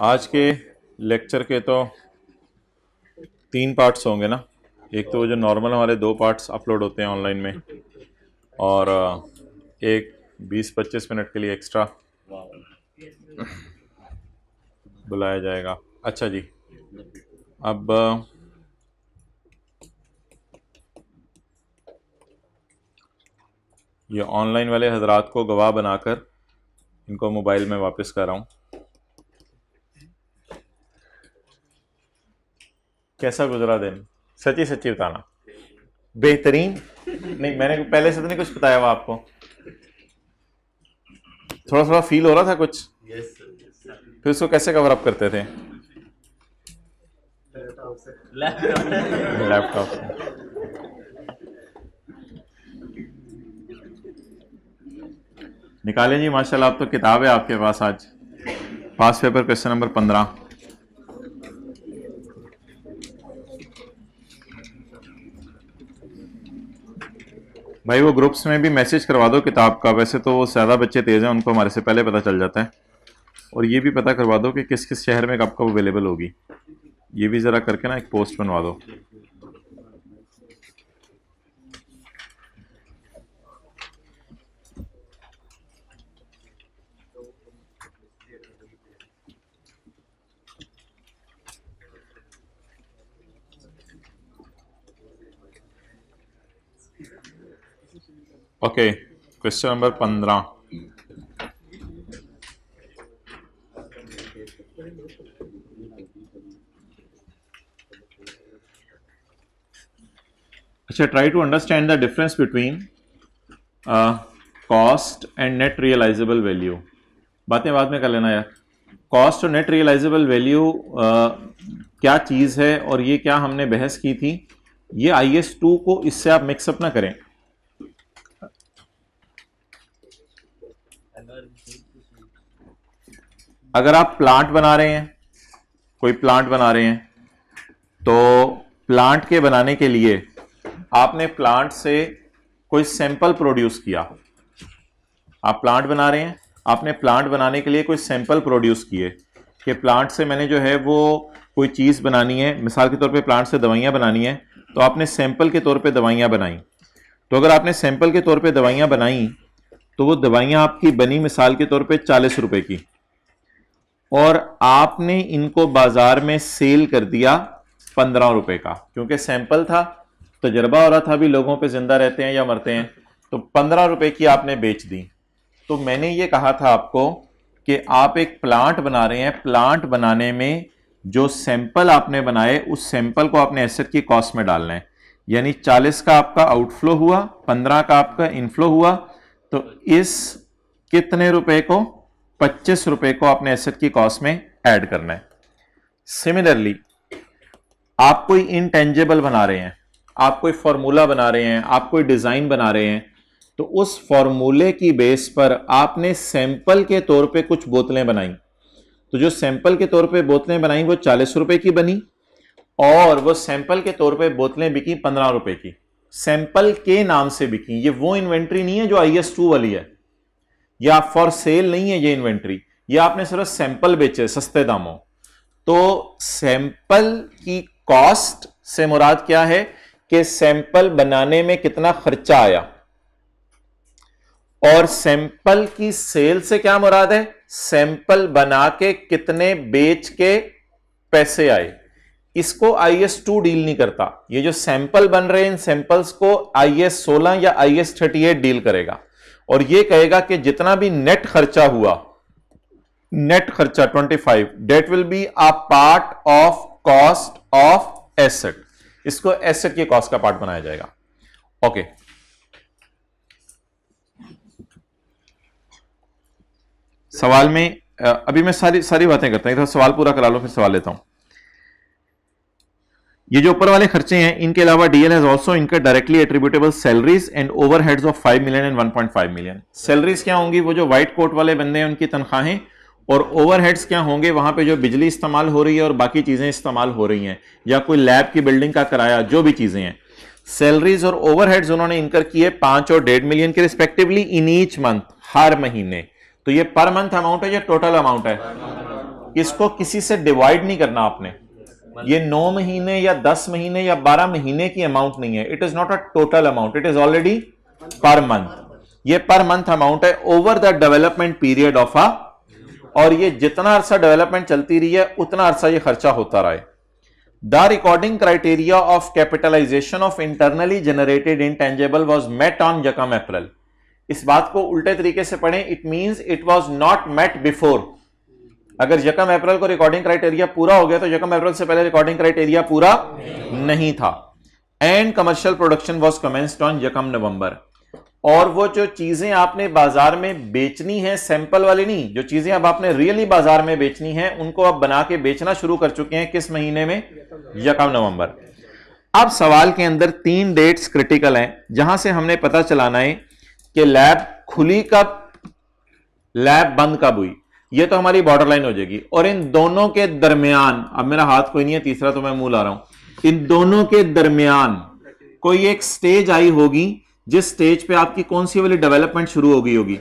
आज के लेक्चर के तो तीन पार्ट्स होंगे ना। एक तो वो जो नॉर्मल हमारे दो पार्ट्स अपलोड होते हैं ऑनलाइन में और एक 20-25 मिनट के लिए एक्स्ट्रा बुलाया जाएगा। अच्छा जी। अब ये ऑनलाइन वाले हजरात को गवाह बनाकर इनको मोबाइल में वापस कर रहा हूँ। कैसा गुजरा दिन? सच्ची सच्ची बताना। बेहतरीन? नहीं मैंने पहले से तो नहीं कुछ बताया हुआ आपको। थोड़ा थोड़ा फील हो रहा था कुछ? फिर उसको कैसे कवर अप करते थे? लैपटॉप से। निकालें जी माशाल्लाह आप तो किताब है आपके पास आज। पास पेपर क्वेश्चन नंबर पंद्रह। भाई, वो ग्रुप्स में भी मैसेज करवा दो किताब का। वैसे तो वो ज़्यादा बच्चे तेज़ हैं, उनको हमारे से पहले पता चल जाता है। और ये भी पता करवा दो कि किस किस शहर में कब कब अवेलेबल होगी। ये भी ज़रा करके ना एक पोस्ट बनवा दो। ओके क्वेश्चन नंबर पंद्रह. अच्छा try to understand the difference between cost and net realisable value बातें बाद में कर लेना यार. कॉस्ट और नेट रियलाइजेबल वैल्यू क्या चीज़ है और ये क्या हमने बहस की थी? ये आई एस टू को इससे आप मिक्सअप ना करें. अगर आप प्लांट बना रहे हैं, कोई प्लांट बना रहे हैं तो प्लांट के बनाने के लिए आपने प्लांट से कोई सैंपल प्रोड्यूस किया आप प्लांट बना रहे हैं, आपने प्लांट बनाने के लिए कोई सैंपल प्रोड्यूस किए कि प्लांट से मैंने जो है वो कोई चीज़ बनानी है। मिसाल के तौर पे प्लांट से दवाइयाँ बनानी है तो आपने सैंपल के तौर पे दवाइयाँ बनाई। तो अगर आपने सैंपल के तौर पे दवाइयाँ बनाई तो वो दवाइयाँ आपकी बनी मिसाल के तौर पे चालीस रुपए की। और आपने इनको बाज़ार में सेल कर दिया पंद्रह रुपए का, क्योंकि सैंपल था, तजर्बा हो रहा था भी लोगों पे ज़िंदा रहते हैं या मरते हैं तो पंद्रह रुपए की आपने बेच दी। तो मैंने ये कहा था आपको कि आप एक प्लांट बना रहे हैं, प्लांट बनाने में जो सैंपल आपने बनाए, उस सैंपल को आपने एसेट की कॉस्ट में डालना है। यानी चालीस का आपका आउटफ्लो हुआ, पंद्रह का आपका इनफ्लो हुआ तो इस कितने रुपए को पच्चीस रुपए को अपने एसेट की कॉस्ट में ऐड करना है। सिमिलरली आप कोई इनटेंजेबल बना रहे हैं, आप कोई फॉर्मूला बना रहे हैं, आप कोई डिज़ाइन बना रहे हैं तो उस फॉर्मूले की बेस पर आपने सैंपल के तौर पे कुछ बोतलें बनाई। तो जो सैंपल के तौर पे बोतलें बनाई, वो चालीस रुपए की बनी और वो सैंपल के तौर पे बोतलें बिकी पंद्रह रुपए की। सैंपल के नाम से बिकी, ये वो इन्वेंट्री नहीं है जो आई एस टू वाली है। या फॉर सेल नहीं है ये इन्वेंट्री ये आपने सिर्फ़ सैंपल बेचे, सस्ते दामों। तो सैंपल की कॉस्ट से मुराद क्या है कि सैंपल बनाने में कितना खर्चा आया? और सैंपल की सेल से क्या मुराद है? सैंपल बना के कितने बेच के पैसे आए? इसको आई एस टू डील नहीं करता। ये जो सैंपल बन रहे हैं इन सैंपल्स को आई एस सोलह या I S thirty eight deal करेगा। और ये कहेगा कि जितना भी नेट खर्चा हुआ नेट खर्चा 25 that will be a part of cost of asset इसको एसेट के कॉस्ट का पार्ट बनाया जाएगा। Okay okay. सवाल में अभी मैं सारी सारी बातें करता हूँ। सवाल पूरा करा लो, फिर सवाल लेता हूँ। ये जो ऊपर वाले खर्चे हैं, इनके अलावा डीएल हैज़ आल्सो इनका directly attributable salaries and overheads of 5 million and 1.5 million salaries क्या होंगी? वो जो व्हाइट कोट वाले बंदे हैं, उनकी तनख्वाहें, और ओवरहेड्स क्या होंगे? वहाँ पे जो बिजली इस्तेमाल हो रही है और बाकी चीज़ें इस्तेमाल हो रही हैं, या कोई लैब की बिल्डिंग का किराया, जो भी चीज़ें हैं। सैलरीज और ओवरहेड्स उन्होंने इनकर किए पाँच और डेढ़ मिलियन के रिस्पेक्टिवली इन ईच मंथ हर महीने। तो ये पर मंथ अमाउंट है या टोटल अमाउंट है? इसको किसी से डिवाइड नहीं करना आपने। ये नौ महीने या दस महीने या बारह महीने की अमाउंट नहीं है। It is not a total amount it is already per month ये पर मंथ अमाउंट है over the development period of a और ये जितना अरसा डेवलपमेंट चलती रही है, उतना अरसा ये खर्चा होता रहा है। The recording criteria of capitalisation of internally generated intangible was met on यकम अप्रैल इस बात को उल्टे तरीके से पढ़ें it means it was not met before अगर यकम अप्रैल को रिकॉर्डिंग क्राइटेरिया पूरा हो गया तो यकम अप्रैल से पहले रिकॉर्डिंग क्राइटेरिया पूरा नहीं था। And commercial production was commenced on यकम नवंबर। और वो जो चीज़ें आपने बाज़ार में बेचनी है सैंपल वाली नहीं, जो चीज़ें अब आपने रियली बाज़ार में बेचनी है, उनको अब बना के बेचना शुरू कर चुके हैं किस महीने में? यकम नवंबर। अब सवाल के अंदर तीन डेट्स क्रिटिकल हैं, जहाँ से हमने पता चलाना है कि लैब खुली कब लैब बंद कब हुई। ये तो हमारी बॉर्डर लाइन हो जाएगी। और इन दोनों के दरमियान, अब मेरा हाथ कोई नहीं है, तीसरा तो मैं मुँह ला रहा हूँ। इन दोनों के दरमियान कोई एक स्टेज आई होगी, जिस स्टेज पे आपकी कौन सी वाली डेवलपमेंट शुरू हो गई होगी?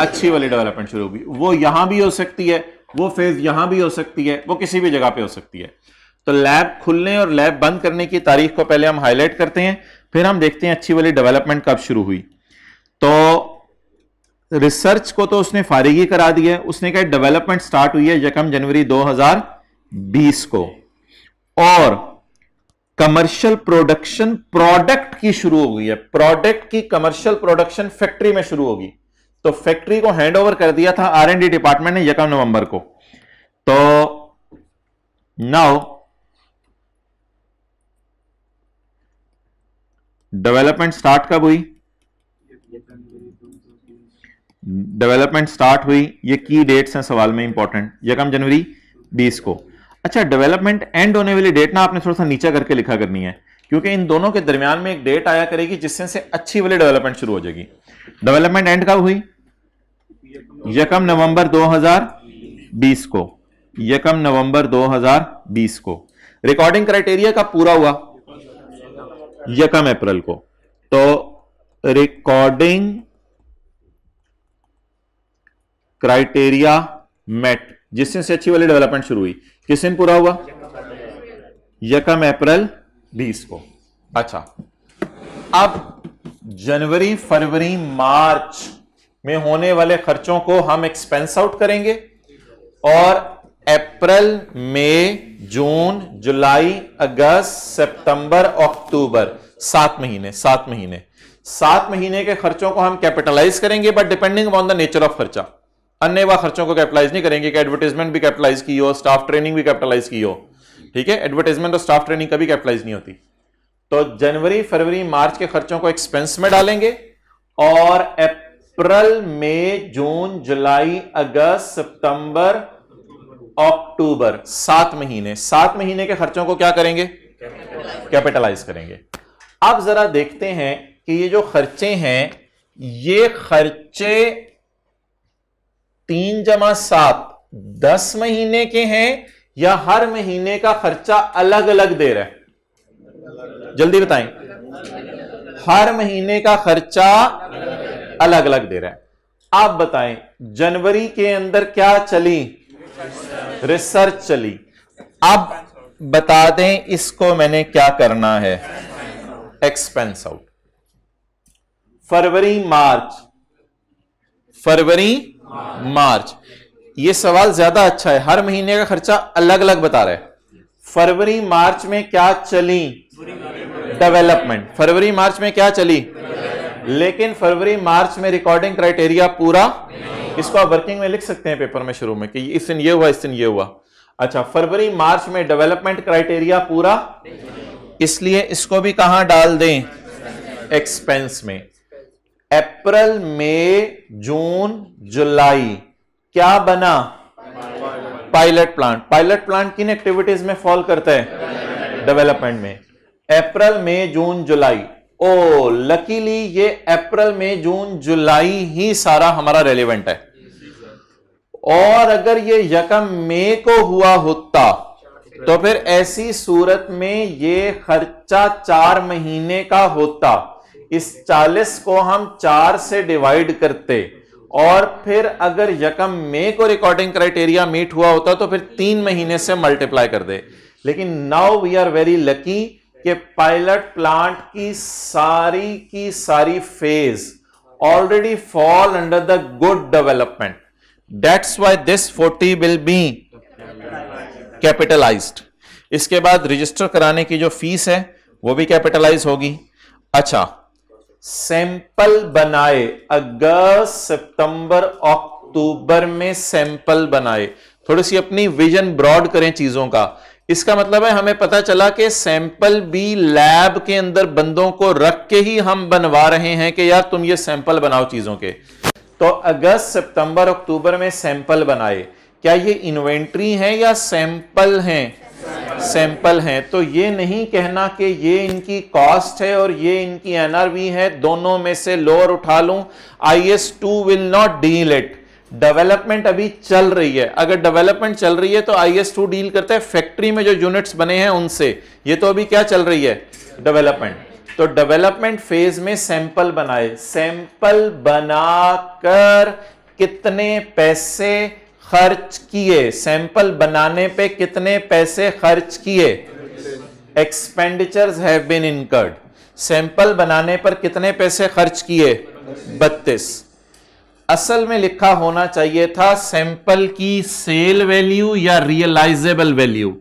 अच्छी वाली डेवलपमेंट शुरू होगी वो यहाँ भी हो सकती है, वो फ़ेज़ यहाँ भी हो सकती है, वो किसी भी जगह पे हो सकती है। तो लैब खुलने और लैब बंद करने की तारीख को पहले हम हाईलाइट करते हैं, फिर हम देखते हैं अच्छी वाली डेवलपमेंट कब शुरू हुई। तो रिसर्च को तो उसने फारिगी करा दी है। उसने कहा डेवलपमेंट स्टार्ट हुई है यकम जनवरी 2020 को। और कमर्शियल प्रोडक्शन प्रोडक्ट की शुरू हो गई है। प्रोडक्ट की कमर्शियल प्रोडक्शन फैक्ट्री में शुरू होगी। तो फैक्ट्री को हैंड ओवर कर दिया था आर एंड डी डिपार्टमेंट ने यकम नवंबर को। तो नाउ डेवलपमेंट स्टार्ट कब हुई? डेवलपमेंट स्टार्ट हुई, ये की डेट्स हैं सवाल में इंपॉर्टेंट यकम जनवरी 20 को। अच्छा डेवलपमेंट एंड होने वाली डेट ना आपने थोड़ा सा नीचे करके लिखा करनी है, क्योंकि इन दोनों के दरमियान में एक डेट आया करेगी जिससे से अच्छी वाली डेवलपमेंट शुरू हो जाएगी। डेवलपमेंट एंड कब हुई? यकम नवंबर 2020 को। यकम नवंबर 2020 को। रिकॉर्डिंग क्राइटेरिया का पूरा हुआ? यकम अप्रैल को। तो रिकॉर्डिंग क्राइटेरिया मेट, जिससे से अच्छी वाली डेवलपमेंट शुरू हुई। किस दिन पूरा हुआ? यकम अप्रैल 20 को अच्छा अब जनवरी, फरवरी, मार्च में होने वाले खर्चों को हम एक्सपेंस आउट करेंगे और अप्रैल, मई, जून, जुलाई, अगस्त, सितंबर, अक्टूबर, सात महीने सात महीने। सात महीने के खर्चों को हम कैपिटलाइज करेंगे but depending on the nature of खर्चा। अन्य व खर्चों को कैपिटलाइज नहीं करेंगे, कि एडवर्टाइजमेंट भी कैपिटलाइज की हो स्टाफ ट्रेनिंग भी कैपिटलाइज की हो। ठीक है? एडवर्टाइजमेंट और स्टाफ ट्रेनिंग कभी कैपिटलाइज नहीं होती। तो जनवरी, फरवरी, मार्च के खर्चों को एक्सपेंस में डालेंगे और अप्रैल, मई, जून, जुलाई, अगस्त, सितंबर, अक्टूबर, सात महीने। सात महीने के खर्चों को क्या करेंगे? कैपिटलाइज करेंगे। अब जरा देखते हैं कि ये जो खर्चे हैं, ये खर्चे तीन जमा सात, दस महीने के हैं या हर महीने का खर्चा अलग अलग दे रहा है? जल्दी बताएँ। हर महीने का खर्चा अलग अलग दे रहा है। आप बताएँ, जनवरी के अंदर क्या चली? रिसर्च चली। अब बता दें, इसको मैंने क्या करना है? Expense out February, March. फरवरी मार्च। ये सवाल ज़्यादा अच्छा है। हर महीने का खर्चा अलग अलग बता रहा फरवरी, मार्च में क्या चली? डेवलपमेंट फरवरी, मार्च में क्या चली? लेकिन फरवरी, मार्च में रिकॉर्डिंग क्राइटेरिया पूरा इसको आप वर्किंग में लिख सकते हैं पेपर में शुरू में कि इस दिन ये हुआ, इस दिन ये हुआ। अच्छा फरवरी, मार्च में डेवलपमेंट क्राइटेरिया पूरा इसलिए इसको भी कहाँ डाल दें? एक्सपेंस में। अप्रैल, मई, जून, जुलाई। क्या बना? Pilot plant. पायलट प्लांट किन एक्टिविटीज़ में फॉल करता है? डेवलपमेंट में। अप्रैल, मई, जून, जुलाई। ओ लकीली ये अप्रैल, मई, जून, जुलाई ही सारा हमारा रेलिवेंट है। और अगर ये यकम मई को हुआ होता तो फिर ऐसी सूरत में ये खर्चा चार महीने का होता। इस 40 को हम चार से डिवाइड करते और फिर अगर यकम मे को रिकॉर्डिंग क्राइटेरिया मीट हुआ होता तो फिर तीन महीने से मल्टीप्लाई कर दे। लेकिन now we are very lucky कि पायलट प्लांट की सारी की सारी phase already fall under the good development dates why this forty will be capitalised इसके बाद रजिस्टर कराने की जो फ़ीस है, वो भी कैपिटलाइज होगी। अच्छा सैंपल बनाए, अगस्त, सितंबर, अक्टूबर में सैंपल बनाए। थोड़ी सी अपनी विजन ब्रॉड करें चीज़ों का। इसका मतलब है, हमें पता चला कि सैंपल भी लैब के अंदर बंदों को रख के ही हम बनवा रहे हैं कि यार तुम ये सैंपल बनाओ चीज़ों के। तो अगस्त, सितंबर, अक्टूबर में सैंपल बनाए। क्या ये इन्वेंट्री है या सैंपल हैं? सैंपल हैं तो ये नहीं कहना कि ये इनकी कॉस्ट है और ये इनकी एनआरवी है, दोनों में से लोअर उठा लूँ। I S two will not deal it. Development अभी चल रही है। अगर डेवलपमेंट चल रही है तो आई एस टू डील करते हैं। फैक्ट्री में जो यूनिट्स बने हैं उनसे, ये तो अभी क्या चल रही है? डेवलपमेंट। तो डेवलपमेंट फ़ेज़ में सैंपल बनाए। सैंपल बनाकर कितने पैसे खर्च किए सैंपल बनाने पे कितने पैसे खर्च किए? Expenditures have been incurred sample बनाने पर कितने पैसे खर्च किए? बत्तीस। असल में लिखा होना चाहिए था सैंपल की सेल वैल्यू या रियलाइजेबल वैल्यू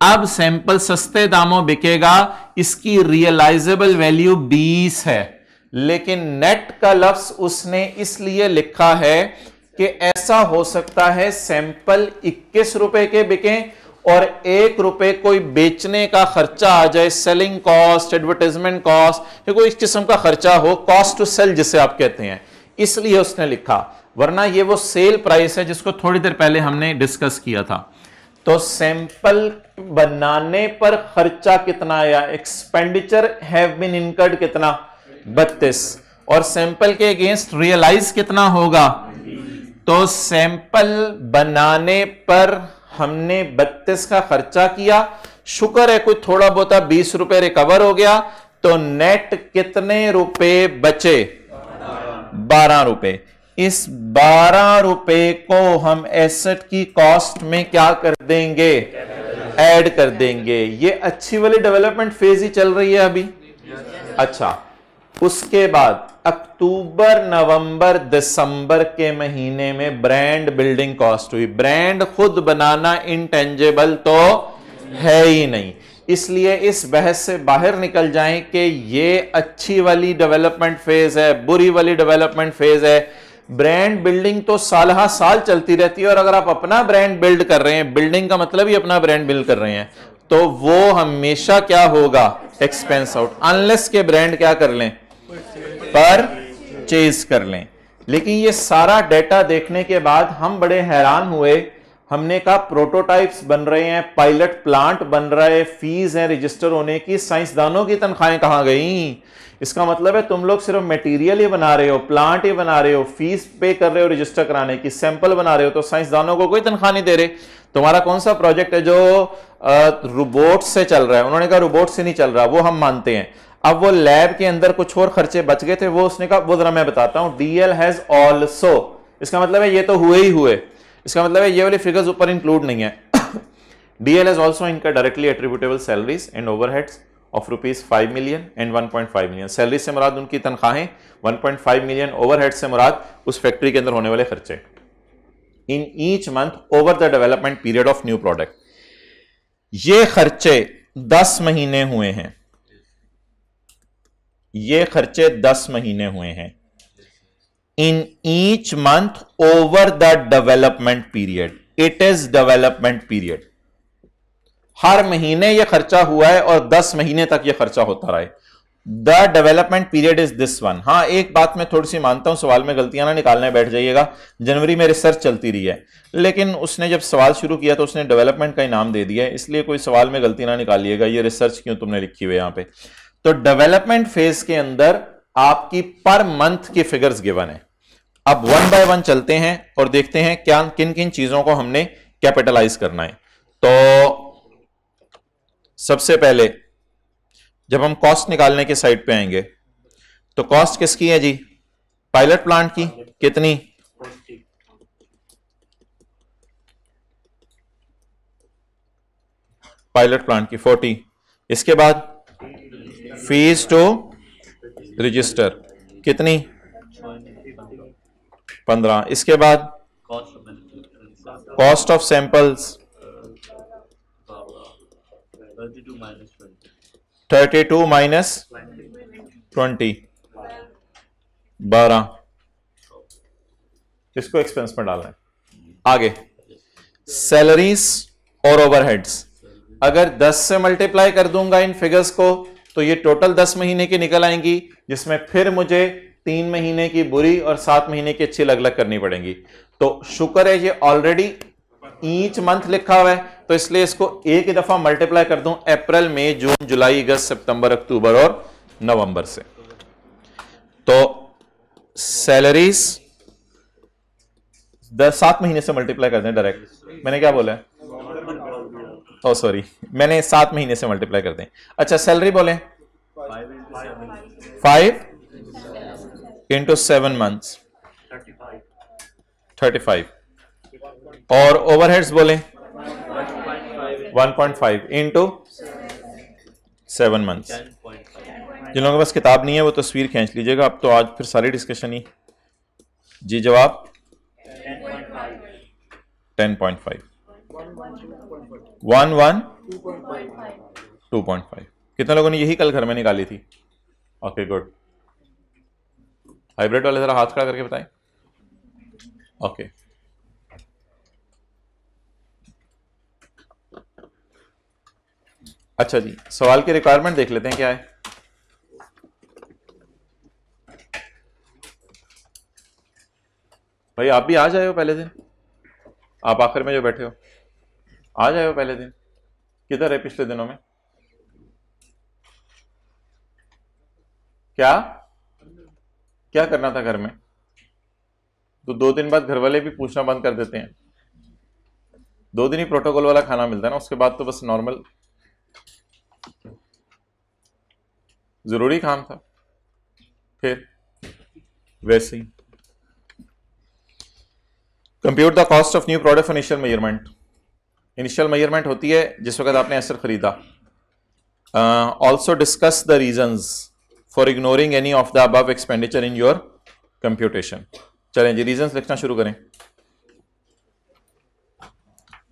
अब सैंपल सस्ते दामों बिकेगा, इसकी रियलाइजेबल वैल्यू 20 है। लेकिन नेट का लफ्ज उसने इसलिए लिखा है कि ऐसा हो सकता है सैंपल इक्कीस रुपए के बिके और एक रुपए कोई बेचने का खर्चा आ जाए सेलिंग कॉस्ट एडवर्टाइजमेंट कॉस्ट या कोई इस किस्म का खर्चा हो कॉस्ट टू सेल जिसे आप कहते हैं। इसलिए उसने लिखा, वरना ये वो सेल प्राइस है जिसको थोड़ी देर पहले हमने डिस्कस किया था। तो सैंपल बनाने पर खर्चा कितना आया एक्सपेंडिचर हैव बीन इनकर्ड कितना? बत्तीस। और सैंपल के अगेंस्ट रियलाइज़ कितना होगा? तो सैंपल बनाने पर हमने बत्तीस का खर्चा किया। शुक्र है कुछ थोड़ा बहुत बीस रुपए रिकवर हो गया। तो नेट कितने रुपए बचे? बारह रुपए। इस बारह रुपए को हम एसेट की कॉस्ट में क्या कर देंगे? ऐड कर देंगे। ये अच्छी वाली डेवलपमेंट फ़ेज़ ही चल रही है अभी। अच्छा उसके बाद अक्टूबर, नवंबर, दिसंबर के महीने में ब्रांड बिल्डिंग कॉस्ट हुई। ब्रांड खुद बनाना इंटेंजेबल तो है ही नहीं। इसलिए इस बहस से बाहर निकल जाएँ कि ये अच्छी वाली डेवलपमेंट फ़ेज़ है, बुरी वाली डेवलपमेंट फ़ेज़ है। ब्रांड बिल्डिंग तो साल हा साल चलती रहती है और अगर आप अपना ब्रांड बिल्ड कर रहे हैं बिल्डिंग का मतलब ही अपना ब्रांड बिल्ड कर रहे हैं तो वो हमेशा क्या होगा? एक्सपेंस आउट अनलेस के ब्रांड क्या कर लें? पर चेज कर लें। लेकिन ये सारा डेटा देखने के बाद हम बड़े हैरान हुए। हमने कहा, प्रोटोटाइप्स बन रहे हैं, पायलट प्लांट बन रहे है, फ़ीस है, रजिस्टर होने की, साइंसदानों की तनख्वाहें कहाँ गई? इसका मतलब है, तुम लोग सिर्फ़ मटेरियल ही बना रहे हो प्लांट ही बना रहे हो फ़ीस पे कर रहे हो रजिस्टर कराने की सैंपल बना रहे हो तो साइंसदानों को कोई तनख्वाह नहीं दे रहे। तुम्हारा कौन सा प्रोजेक्ट है जो रोबोट से चल रहा है? उन्होंने कहा रोबोट से नहीं चल रहा, वो हम मानते हैं। अब वो लैब के अंदर कुछ और खर्चे बच गए थे, वो उसने कहा, वो जरा मैं बताता हूँ। डीएल हैज़ ऑल्सो इसका मतलब है ये तो हुए ही हुए। इसका मतलब है ये वाले फिगर्स ऊपर इंक्लूड नहीं है। डीएल हैज़ ऑल्सो इनका directly attributable salaries and overheads of rupees five million and one point five million salary से मुराद उनकी तनख्वाहें one point five million overhead से मुराद उस फैक्ट्री के अंदर होने वाले खर्चे। In each month over the development period of new product ये खर्चे दस महीने हुए हैं। ये खर्चे दस महीने हुए हैं। In each month over the development period it is development period हर महीने यह खर्चा हुआ है और दस महीने तक यह खर्चा होता रहा है। The development period is this one हाँ एक बात मैं थोड़ी सी मानता हूँ, सवाल में गलतियाँ ना निकालने, बैठ जाइएगा। जनवरी में रिसर्च चलती रही है, लेकिन उसने जब सवाल शुरू किया तो उसने डेवलपमेंट का इनाम दे दिया है। इसलिए कोई सवाल में गलती ना निकालिएगा। ये रिसर्च क्यों तुमने लिखी हुई यहाँ पे? तो डेवलपमेंट फ़ेज़ के अंदर आपकी पर मंथ की फिगर्स गिवन है। अब वन बाय वन चलते हैं और देखते हैं क्या किन किन चीज़ों को हमने कैपिटलाइज करना है। तो सबसे पहले, जब हम कॉस्ट निकालने के साइड पे आएँगे तो कॉस्ट किसकी है जी? पायलट प्लांट की? कितनी? पायलट प्लांट की फोर्टी इसके बाद फ़ीस टू रजिस्टर कितनी? पंद्रह। इसके बाद cost of samples thirty two minus twenty बारह। इसको एक्सपेंस में डालना है। आगे। सैलरीज और ओवरहेड्स अगर 10 से मल्टीप्लाई कर दूँगा इन फिगर्स को तो ये टोटल 10 महीने की निकल आएँगी, जिसमें फिर मुझे तीन महीने की बुरी और सात महीने की अच्छी अलग अलग करनी पड़ेंगी। तो शुक्र है ये ऑलरेडी ईच मंथ लिखा हुआ है तो इसलिए इसको एक ही दफ़ा मल्टीप्लाई कर दूँ अप्रैल मई जून जुलाई अगस्त सितंबर अक्टूबर और नवंबर से। तो सैलरीज दस, सात महीने से मल्टीप्लाई कर दें डायरेक्ट मैंने क्या बोला ओ सॉरी मैंने सात महीने से मल्टीप्लाई कर दें। अच्छा सैलरी बोले? Five into seven months thirty five और ओवरहेड्स बोले? 1.5 इंटू सेवन मंथ्स जिन लोगों के पास किताब नहीं है, वो तस्वीर खींच लीजिएगा। अब तो आज फिर सारी डिस्कशन ही। जी, जवाब? 10.5 one one two point five कितने लोगों ने यही कल घर में निकाली थी? ओके गुड हाइब्रिड वाले जरा हाथ खड़ा करके बताएँ। ओके अच्छा जी, सवाल की रिक्वायरमेंट देख लेते हैं क्या है। भाई, आप भी आ जाए हो पहले दिन? आप आखिर में जो बैठे हो। आ जाए हो पहले दिन। किधर है पिछले दिनों में? क्या? क्या करना था घर में? तो दो दिन बाद घर वाले भी पूछना बंद कर देते हैं। दो दिन ही प्रोटोकॉल वाला खाना मिलता है ना, उसके बाद तो बस नॉर्मल ज़रूरी काम था। फिर वैसे ही। Compute the cost of new product initial measurement initial measurement होती है, जिस वक्त आपने असर खरीदा। Also discuss the reasons for ignoring any of the above expenditure in your computation चलें जी रीजंस लिखना शुरू करें।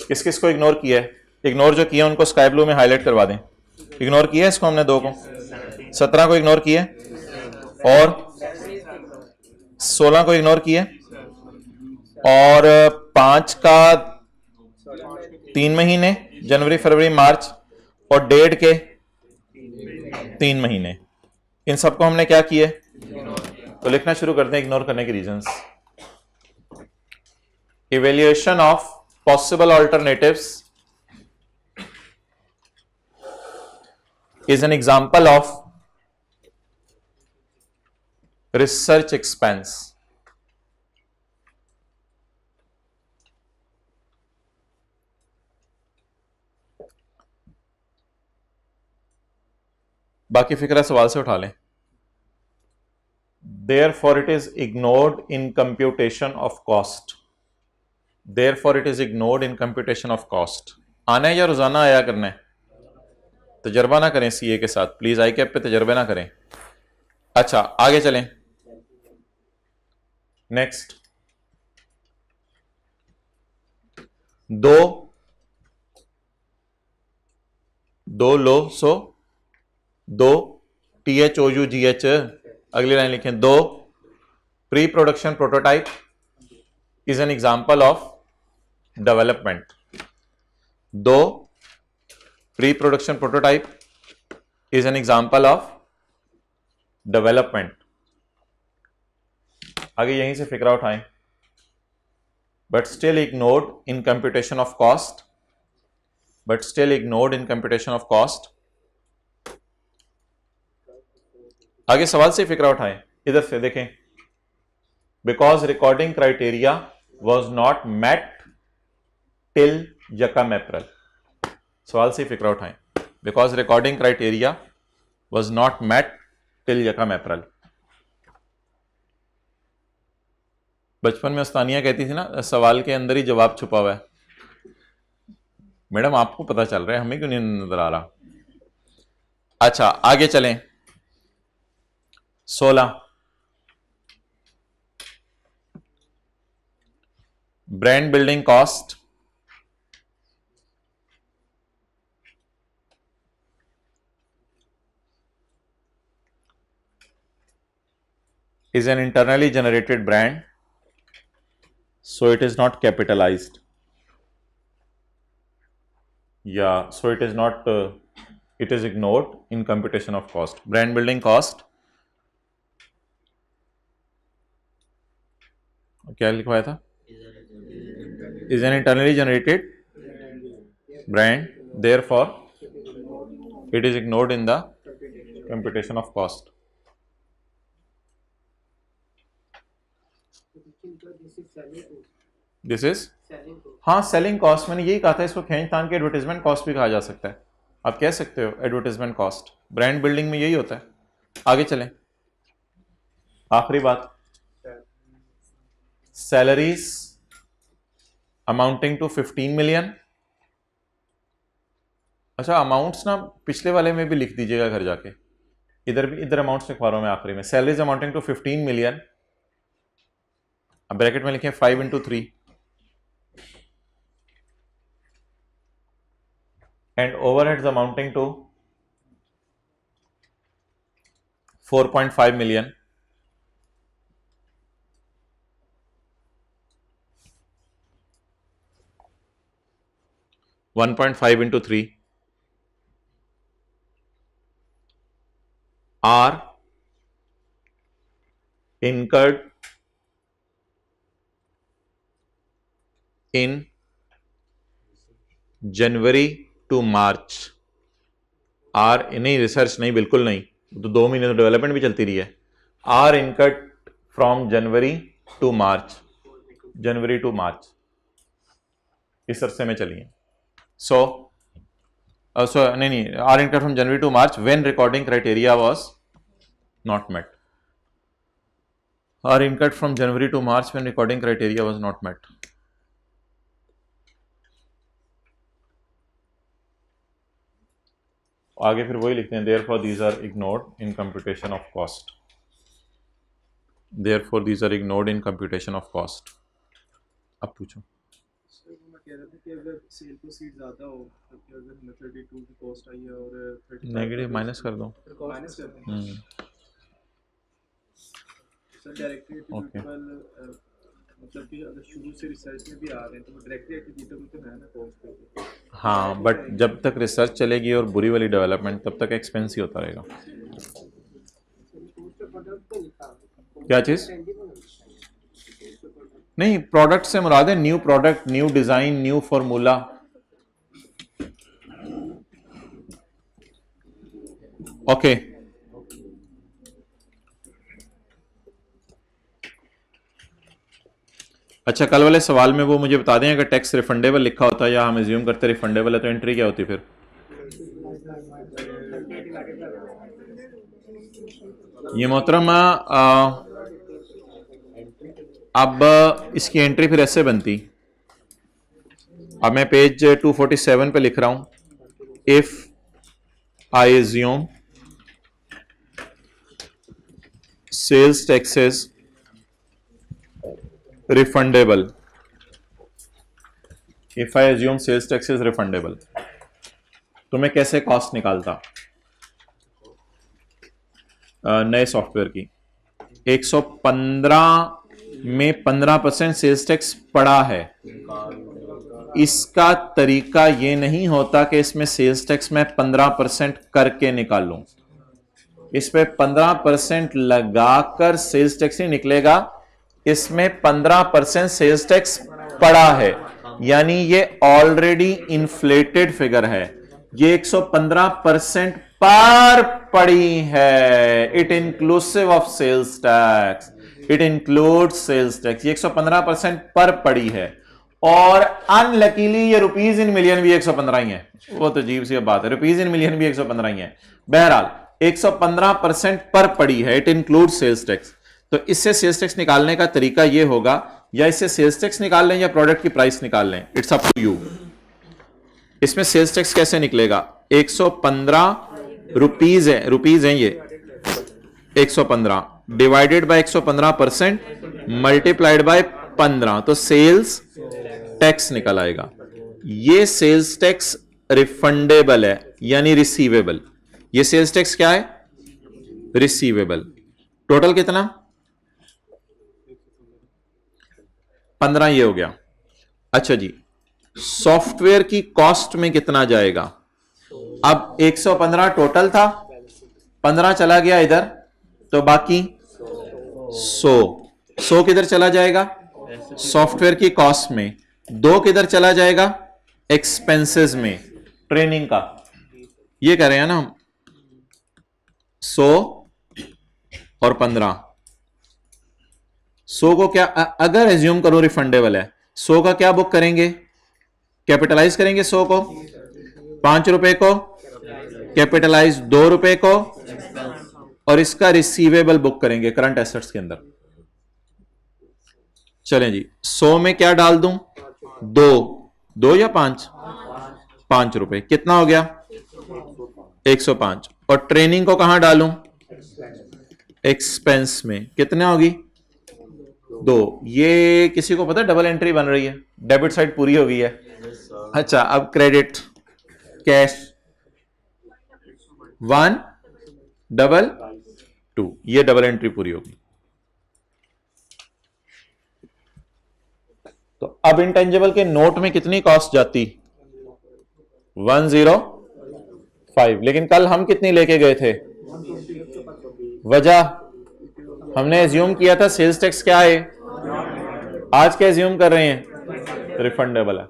किस किस को इग्नोर किया है? इग्नोर जो किया उनको स्काई ब्लू में हाईलाइट करवा दें। इग्नोर किया है इसको हमने दो को? सत्रह को इग्नोर किया और सोलह को इग्नोर किया और पाँच का तीन महीने, जनवरी, फरवरी, मार्च और डेढ़ के तीन महीने। इन सबको हमने क्या किए तो लिखना शुरू करते हैं इग्नोर करने के reasons evaluation of possible alternatives is an example of research expense बाकी फ़िक्र सवाल से उठा लें। Therefore it is ignored in computation of cost therefore it is ignored in computation of cost आना है या रोज़ाना आया करना है? तजर्बा ना करें सीए के साथ। प्लीज़ आई कैप पे तजर्बे ना करें। अच्छा आगे चलें। नेक्स्ट दो दो लो, so though T H O U G H अगली लाइन लिखें, though pre production prototype is an example of development though pre production prototype is an example of development आगे यहीं से फिक्रा उठाएँ but still ignored in computation of cost but still ignored in computation of cost आगे सवाल से फिक्रा उठाएँ। इधर से देखें। Because recording criteria was not met till यकम अप्रैल सवाल से फ़िक्र उठाएँ। Because recording criteria was not met till यकम अप्रैल बचपन में उस्तानिया कहती थी ना, सवाल के अंदर ही जवाब छुपा हुआ है। मैडम, आपको पता चल रहा है, हमें क्यों नहीं नज़र आ रहा? अच्छा आगे चलें। सोलह brand building cost is an internally generated brand so it is not capitalized yeah so it is not uh, it is ignored in computation of cost brand building cost क्या लिखवाया था? Is an internally generated brand, therefore, it is ignored in the computation of cost. This is हाँ selling cost मैंने यही कहा था, इसको खेच तान के एडवर्टीजमेंट कॉस्ट भी कहा जा सकता है। आप कह सकते हो एडवर्टीजमेंट कॉस्ट ब्रांड बिल्डिंग में यही होता है। आगे चलें। आखिरी बात। सैलरीज अमाउंटिंग टू 15 मिलियन अच्छा अमाउंट्स ना पिछले वाले में भी लिख दीजिएगा घर जाके। इधर भी, इधर अमाउंट्स लिखवा रहा हूँ मैं आखिरी में। सैलरीज अमाउंटिंग टू 15 मिलियन अब ब्रैकेट में लिखे five into three and overheads amounting to four point 4.5 million One point five into three are incurred in January to March are नहीं रिसर्च नहीं, बिल्कुल नहीं। तो दो महीने तो डेवलपमेंट भी चलती रही है। Are incurred from January to March January to March इस अरसे में चलिए। सो सो नहीं नहीं are incurred from January to March when recording criteria was not met are incurred from January to March when recording criteria was not met आगे फिर वही लिखते हैं therefore these are ignored in computation of cost therefore these are ignored in computation of cost अब पूछो। Negative minus कर दो। Minus कर दो सर डायरेक्टली ओके मतलब कि अगर शुरू से रिसर्च में भी आ रहे हैं तो डायरेक्टली एट्रीब्यूटेबल तो है ना कॉस्ट पे। हाँ बट जब तक रिसर्च चलेगी और बुरी वाली डेवलपमेंट तब तक एक्सपेंस ही होता रहेगा। क्या चीज़? नहीं प्रोडक्ट से मुराद है new product new design new formula okay अच्छा कल वाले सवाल में वो मुझे बता दें, अगर टैक्स रिफंडेबल लिखा होता है या हम एज्यूम करते रिफंडेबल है तो एंट्री क्या होती फिर? ये मोहतरमा अब इसकी एंट्री फिर ऐसे बनती। अब मैं पेज 247 पे लिख रहा हूँ। If I assume sales taxes refundable if I assume sales tax refundable तो मैं कैसे कॉस्ट निकालता? नए सॉफ्टवेयर की। 115 में 15 परसेंट सेल्स टैक्स पड़ा है। इसका तरीका ये नहीं होता कि इसमें सेल्स टैक्स में 15 परसेंट करके निकालूं। इस पे 15 परसेंट लगाकर सेल्स टैक्स ही निकलेगा। इसमें 15 परसेंट सेल्स टैक्स पड़ा है। यानी ये ऑलरेडी इन्फ्लेटेड फिगर है। ये 115 परसेंट पर पड़ी है। It inclusive of sales tax it include sales tax ये 115 परसेंट पर पड़ी है। और अनलकीली ये रुपीज़ इन मिलियन भी 115 ही है। वो तो अजीब सी बात है। रुपीज़ इन मिलियन भी 115 ही है। बहरहाल 115 परसेंट पर पड़ी है। इट इंक्लूड सेल्स टैक्स तो इससे सेल्स टैक्स निकालने का तरीका यह होगा, या इससे सेल्स टैक्स निकाल लें या प्रोडक्ट की प्राइस निकाल लें। इट्स अप टू यू इसमें सेल्स टैक्स कैसे निकलेगा? 115 रुपीज़ है। रुपीज़ है ये। 115 divided by 115 percent multiplied by 15 तो सेल्स टैक्स निकल आएगा। ये सेल्स टैक्स रिफंडेबल है, यानी रिसीवेबल ये सेल्स टैक्स क्या है? रिसीवेबल टोटल कितना? पंद्रह ये हो गया। अच्छा जी सॉफ्टवेयर की कॉस्ट में कितना जाएगा? अब 115 टोटल था 15 चला गया इधर तो बाकी 100 100 किधर चला जाएगा? सॉफ्टवेयर की कॉस्ट में। दो किधर चला जाएगा? एक्सपेंसेस में। ट्रेनिंग का। ये कह रहे हैं ना हम। सो और पंद्रह। सो को क्या अगर एज्यूम करो रिफंडेबल है, सो का क्या बुक करेंगे? कैपिटलाइज करेंगे सो को। पाँच रुपए को। कैपिटलाइज दो रुपए को। और इसका रिसीवेबल बुक करेंगे करंट एसेट्स के अंदर। चलें जी, सो में क्या डाल दूँ? दो। दो या पाँच? पाँच रुपए। कितना हो गया? एक सौ पाँच। और ट्रेनिंग को कहाँ डालूं? एक्सपेंस में। कितने होगी? दो। ये किसी को पता डबल एंट्री बन रही है। डेबिट साइड पूरी हो गई है। अच्छा अब credit cash one double two, ये डबल एंट्री पूरी होगी। तो अब इंटेंजेबल के नोट में कितनी कॉस्ट जाती? वन ज़ीरो फाइव लेकिन कल हम कितनी लेके गए थे? वजह? हमने एज्यूम किया था सेल्स टैक्स क्या है? आज क्या एज्यूम कर रहे हैं? रिफंडेबल है।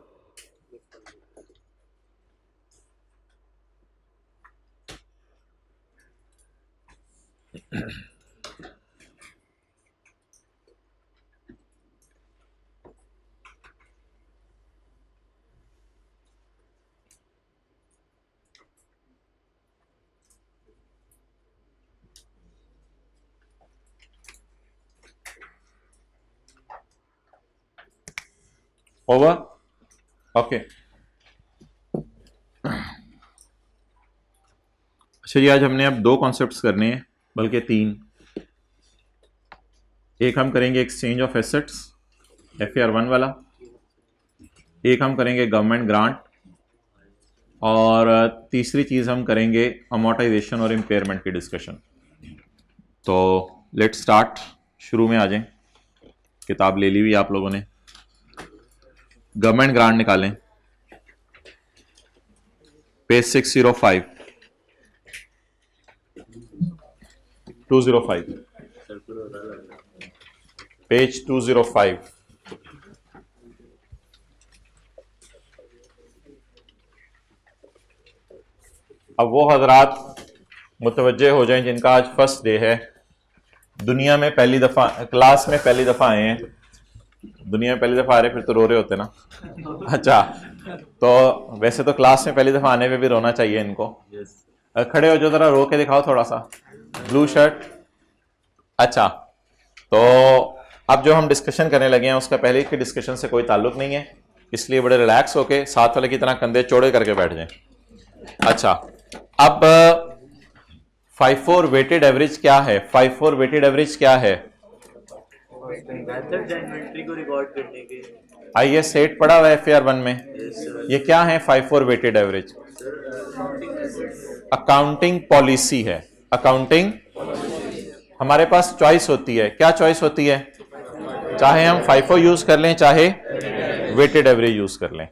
ओवर ओके अच्छा जी आज हमने अब दो कॉन्सेप्ट्स करने हैं। बल्कि तीन। एक हम करेंगे exchange of assets F R one वाला। एक हम करेंगे गवर्नमेंट ग्रांट और तीसरी चीज़ हम करेंगे अमोटाइजेशन और इम्पेयरमेंट की डिस्कशन तो लेट स्टार्ट शुरू में आ जाएँ। किताब ले ली हुई आप लोगों ने। गवर्नमेंट ग्रांट निकालें। Page six zero five two zero five page two zero five अब वो हजरात मुतवजह हो जाएँ जिनका आज फ़र्स्ट डे है। दुनिया में पहली दफ़ा क्लास में पहली दफ़ा आए हैं। दुनिया में पहली दफ़ा आ रहे फिर तो रो रहे होते ना। अच्छा तो वैसे तो क्लास में पहली दफ़ा आने पे भी रोना चाहिए इनको। खड़े हो जो ज़रा रो के दिखाओ थोड़ा सा। Blue shirt. अच्छा तो अब जो हम डिस्कशन करने लगे हैं, उसका पहले की डिस्कशन से कोई ताल्लुक नहीं है। इसलिए बड़े रिलैक्स होके साथ वाले की तरह कंधे चौड़े करके बैठ जाएँ। अच्छा अब फाइव फोर वेटेड एवरेज क्या है? फाइव फोर वेटेड एवरेज क्या है? आई एस एट पढ़ा हुआ एफ़ आर वन में। ये क्या है five four weighted average accounting policy है। अकाउंटिंग। हमारे पास चॉइस होती है। क्या चॉइस होती है? चाहे हम फाइफो यूज़ कर लें, चाहे वेटेड एवरेज यूज़ कर लें।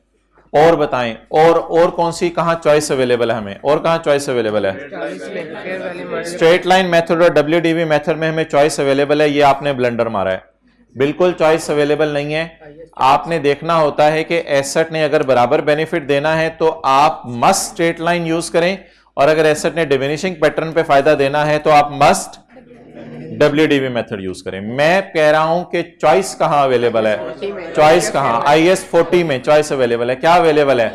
और बताएँ, और और कौन सी कहा चॉइस अवेलेबल है हमें? और कहा चॉइस अवेलेबल है? स्ट्रेट लाइन मेथड और डब्ल्यू डी मेथड में हमें चॉइस अवेलेबल है। ये आपने ब्लेंडर मारा है। बिल्कुल चॉइस अवेलेबल नहीं है। आपने देखना होता है कि एसेट ने अगर बराबर बेनिफिट देना है तो आप मस्ट स्ट्रेट लाइन यूज़ करें। और अगर एसेट ने डिमिनिशिंग पैटर्न पे फ़ायदा देना है तो आप must W DV method use करें। मैं कह रहा हूँ कि चॉइस कहाँ अवेलेबल है? चॉइस कहाँ? आई एस फोर्टी में चॉइस अवेलेबल है। क्या अवेलेबल है?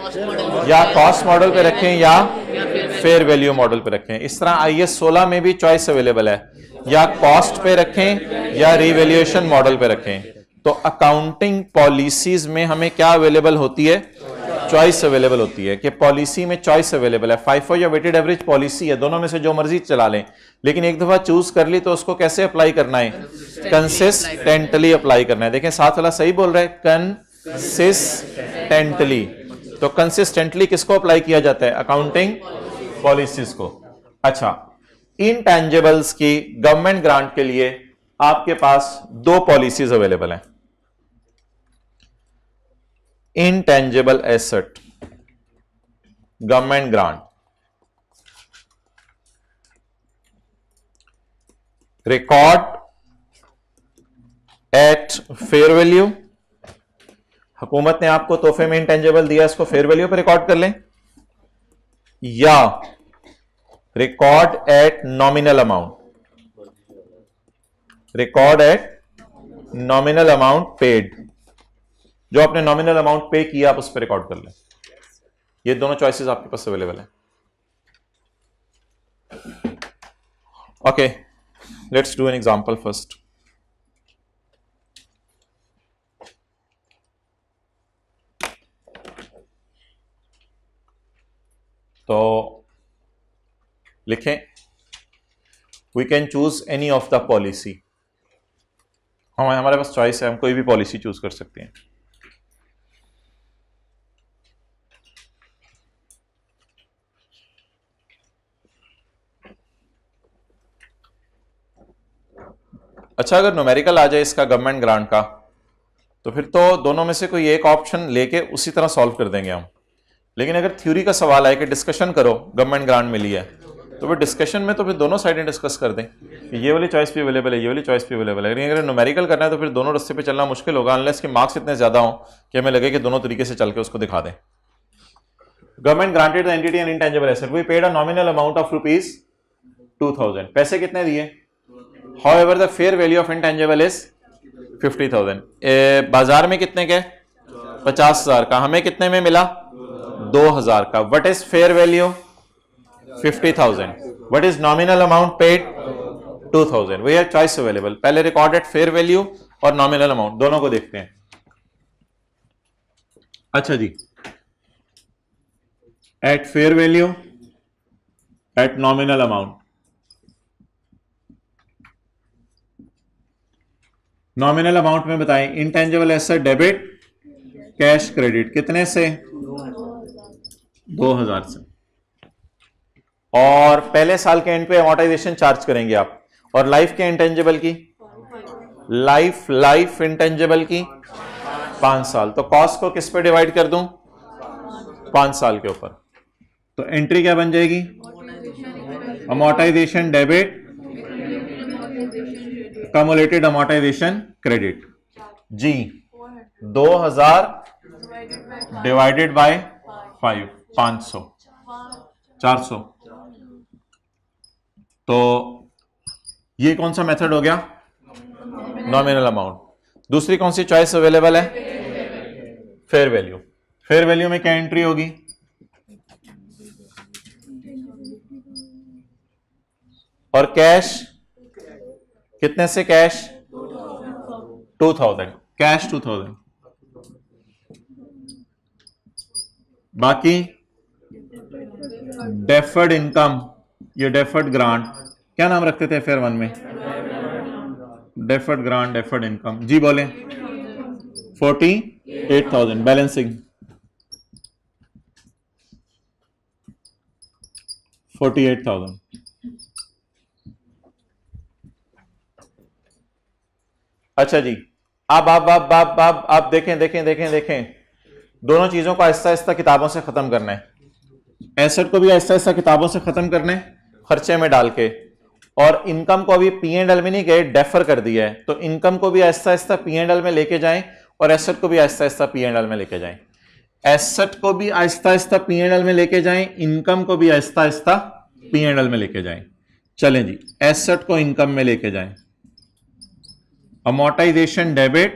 या कॉस्ट मॉडल पे रखें या फेयर वैल्यू मॉडल पे रखें। इस तरह आई एस सोलह में भी चॉइस अवेलेबल है। या कॉस्ट पे रखें या रिवेल्यूएशन मॉडल पे रखें। तो अकाउंटिंग पॉलिसीज़ में हमें क्या अवेलेबल होती है? चॉइस अवेलेबल होती है कि पॉलिसी में चॉइस अवेलेबल है। फाइफो या वेटेड एवरेज पॉलिसी है। दोनों में से जो मर्ज़ी चला लें। लेकिन एक दफ़ा चूज़ कर ली तो उसको कैसे अप्लाई करना है? कंसिस्टेंटली अप्लाई करना है। देखें, साथ वाला सही बोल रहा है कंसिस्टेंटली तो कंसिस्टेंटली किसको अप्लाई किया जाता है? अकाउंटिंग पॉलिसीज़ को। अच्छा इनटेंजेबल्स की गवर्नमेंट ग्रांट के लिए आपके पास दो पॉलिसीज़ अवेलेबल हैं। Intangible asset. Government grant. Record at fair value. हुकूमत ने आपको तोहफे में इंटेंजेबल दिया, इसको फेयर वैल्यू पर रिकॉर्ड कर लें। या record at nominal amount record at nominal amount paid जो आपने नॉमिनल अमाउंट पे किया, आप उस पर रिकॉर्ड कर लें। ये दोनों चॉइसेस आपके पास अवेलेबल है। Okay let's do an example first तो लिखें we can choose any of the policy हम, हमारे पास चॉइस है, हम कोई भी पॉलिसी चूज़ कर सकते हैं। अच्छा अगर न्यूमेरिकल आ जाए इसका गवर्नमेंट ग्रांट का तो फिर तो दोनों में से कोई एक ऑप्शन लेके उसी तरह सॉल्व कर देंगे हम। लेकिन अगर थ्योरी का सवाल है कि डिस्कशन करो गवर्नमेंट ग्रांट मिली है तो फिर डिस्कशन में तो फिर दोनों साइडें डिस्कस कर दें कि ये वाली चॉइस भी अवेलेबल है, ये वाली चॉइस भी अवेलेबल है। लेकिन अगर न्यूमेरिकल करना है तो फिर दोनों रस्ते पे चलना मुश्किल होगा अनलेस के मार्क्स इतने ज़्यादा हों कि हमें लगे कि दोनों तरीके से चल के उसको दिखा दें। Government granted entity and intangible asset we paid a nominal amount of rupees two पैसे कितने दिए? However, the fair value of intangible is 50,000. बाज़ार में कितने के? पचास हज़ार का। हमें कितने में मिला? दो हज़ार का। What is fair value fifty thousand what is nominal amount paid two thousand we are choice available पहले रिकॉर्डेड फेयर वैल्यू और नॉमिनल अमाउंट दोनों को देखते हैं। अच्छा जी। At fair value at nominal amount nominal amount में बताएँ। Intangible asset debit cash credit कितने से? दो हज़ार से। और पहले साल के एंड पे अमोटाइजेशन चार्ज करेंगे आप। और लाइफ के इंटेंजिबल की? लाइफ लाइफ इंटेंजिबल की? पाँच साल। तो कॉस्ट को किस पे डिवाइड कर दूँ? पाँच साल के ऊपर। तो एंट्री क्या बन जाएगी? Amortization debit cumulated amortization credit ji 2000 divided by five पाँच सौ। चार सौ। तो ये कौन सा मेथड हो गया? नॉमिनल अमाउंट दूसरी कौन सी चॉइस अवेलेबल है? फेयर वैल्यू फेयर वैल्यू में क्या एंट्री होगी? और कैश कितने से cash two thousand cash two thousand बाकी? डेफर्ड इनकम ये डेफर्ड ग्रांट क्या नाम रखते थे फेयर वन में? डेफर्ड ग्रांट डेफर्ड इनकम जी बोले। Forty? Eight thousand. Balancing forty eight thousand. अच्छा जी। अब आप आप आप आप आप देखें देखें देखें देखें। दोनों चीज़ों को आहिस्ता आहिस्ता किताबों से खत्म करना है। एसेट को भी आहिस्ता आहिस्ता किताबों से खत्म करना है, खर्चे में डाल के। और इनकम को अभी पी एंड एल में नहीं गए, डेफर कर दिया है। तो इनकम को भी Aahista Aahista P and L में लेके जाएँ और एसेट को भी Aahista Aahista P and L में लेके जाएँ। एसेट को भी Aahista Aahista P and L में लेके जाएँ, इनकम को भी Aahista Aahista P and L में लेके जाएँ। चलें जी एसेट को इनकम में लेके जाएँ। Amortization debit,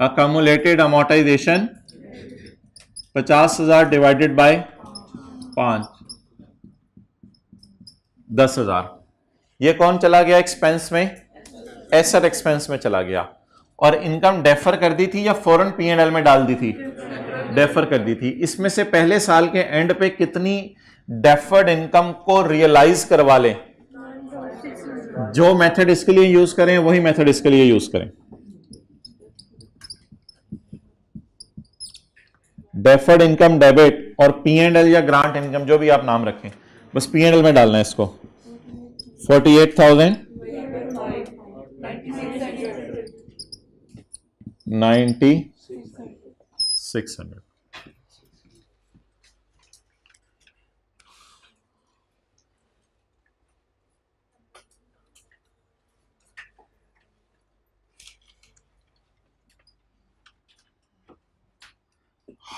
accumulated amortization, पचास हज़ार डिवाइडेड बाय पाँच, दस हज़ार। ये कौन चला गया एक्सपेंस में? एसर एक्सपेंस में चला गया। और इनकम डेफर कर दी थी या फ़ौरन पी एंड एल में डाल दी थी? डेफर कर दी थी। इसमें से पहले साल के एंड पे कितनी डेफर्ड इनकम को रियलाइज़ करवा लें? जो मेथड इसके लिए यूज़ करें, वही मेथड इसके लिए यूज़ करें। डेफर्ड इनकम डेबिट और पी एंड एल या ग्रांट इनकम जो भी आप नाम रखें, बस पी एंड एल में डालना है इसको। Forty eight thousand ninety six hundred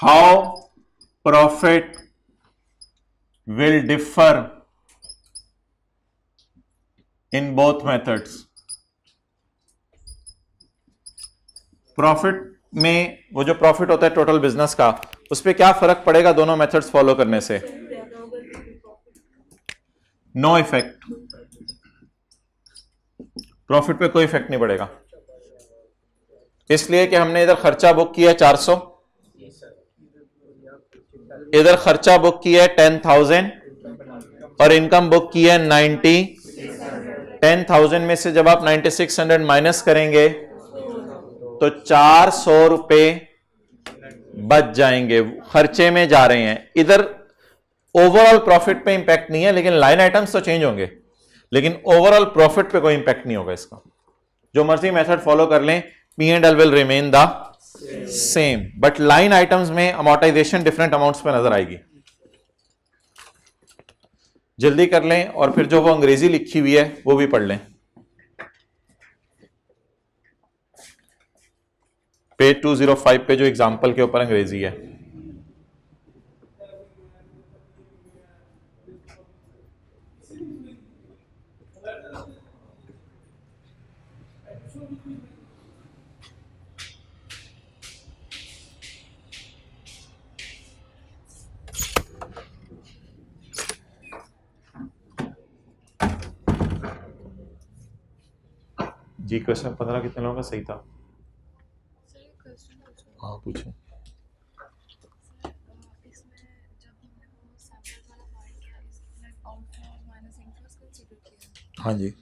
how profit will differ in both methods? Profit में, वो जो प्रॉफिट होता है टोटल बिज़नेस का, उस पर क्या फ़र्क पड़ेगा दोनों मेथड्स फॉलो करने से? नो इफ़ेक्ट प्रॉफिट पे कोई इफ़ेक्ट नहीं पड़ेगा। इसलिए कि हमने इधर खर्चा बुक किया है 400 इधर खर्चा बुक किया है टेन थाउज़ेंड और इनकम बुक की है नाइन्टी टेन थाउज़ेंड में से जब आप नाइन्टी सिक्स हंड्रेड माइनस करेंगे तो चार सौ रुपए बच जाएँगे, खर्चे में जा रहे हैं। इधर ओवरऑल प्रॉफिट पे इंपैक्ट नहीं है, लेकिन लाइन आइटम्स तो चेंज होंगे। लेकिन ओवरऑल प्रॉफिट पे कोई इंपैक्ट नहीं होगा इसका। जो मर्ज़ी मेथड फॉलो कर लें P and L will remain the same but line items में अमोटाइजेशन डिफरेंट अमाउंट्स पे नज़र आएगी। जल्दी कर लें और फिर जो वो अंग्रेज़ी लिखी हुई है, वो भी पढ़ लें। पेज 205 पे जो एग्जांपल के ऊपर अंग्रेज़ी है। जी क्वेश्चन पंद्रह कितने लोगों का सही था? हाँ पूछो। हाँ जी।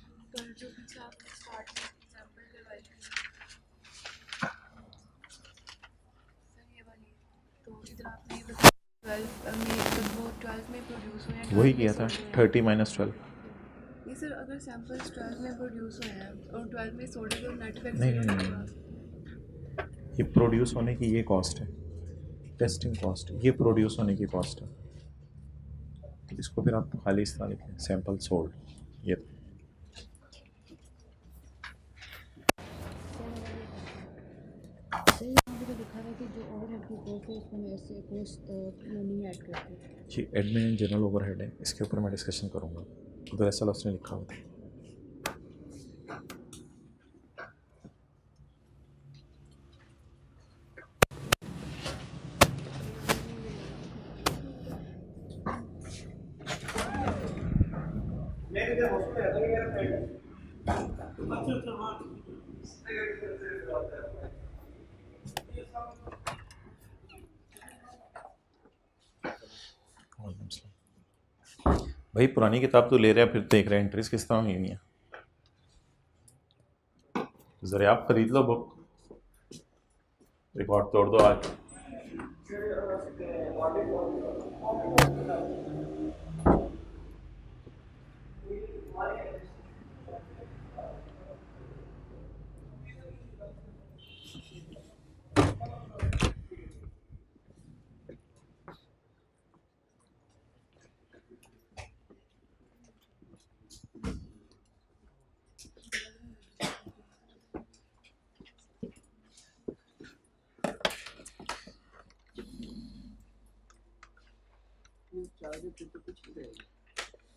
वही किया था थर्टी माइनस ट्वेल्व सर अगर सैंपल्स 12 में प्रोड्यूस हुए हैं और 12 में सोडे को नेट इफ़ेक्ट नहीं नहीं नहीं। ये प्रोड्यूस होने की ये कॉस्ट है। टेस्टिंग कॉस्ट ये प्रोड्यूस होने की कॉस्ट है। इसको फिर आप खाली इस तरह लिखें। सैंपल सोल्ड ये। जी एडमिन जनरल ओवरहेड है। इसके ऊपर मैं डिस्कशन करूँगा। दरअसल उसने लिखा हुआ था भाई, पुरानी किताब तो ले रहे हैं, फिर देख रहे हैं इंटरेस्ट किस तरह ही नहीं है। ज़रा आप खरीद लो बुक रिकॉर्ड तोड़ दो आज।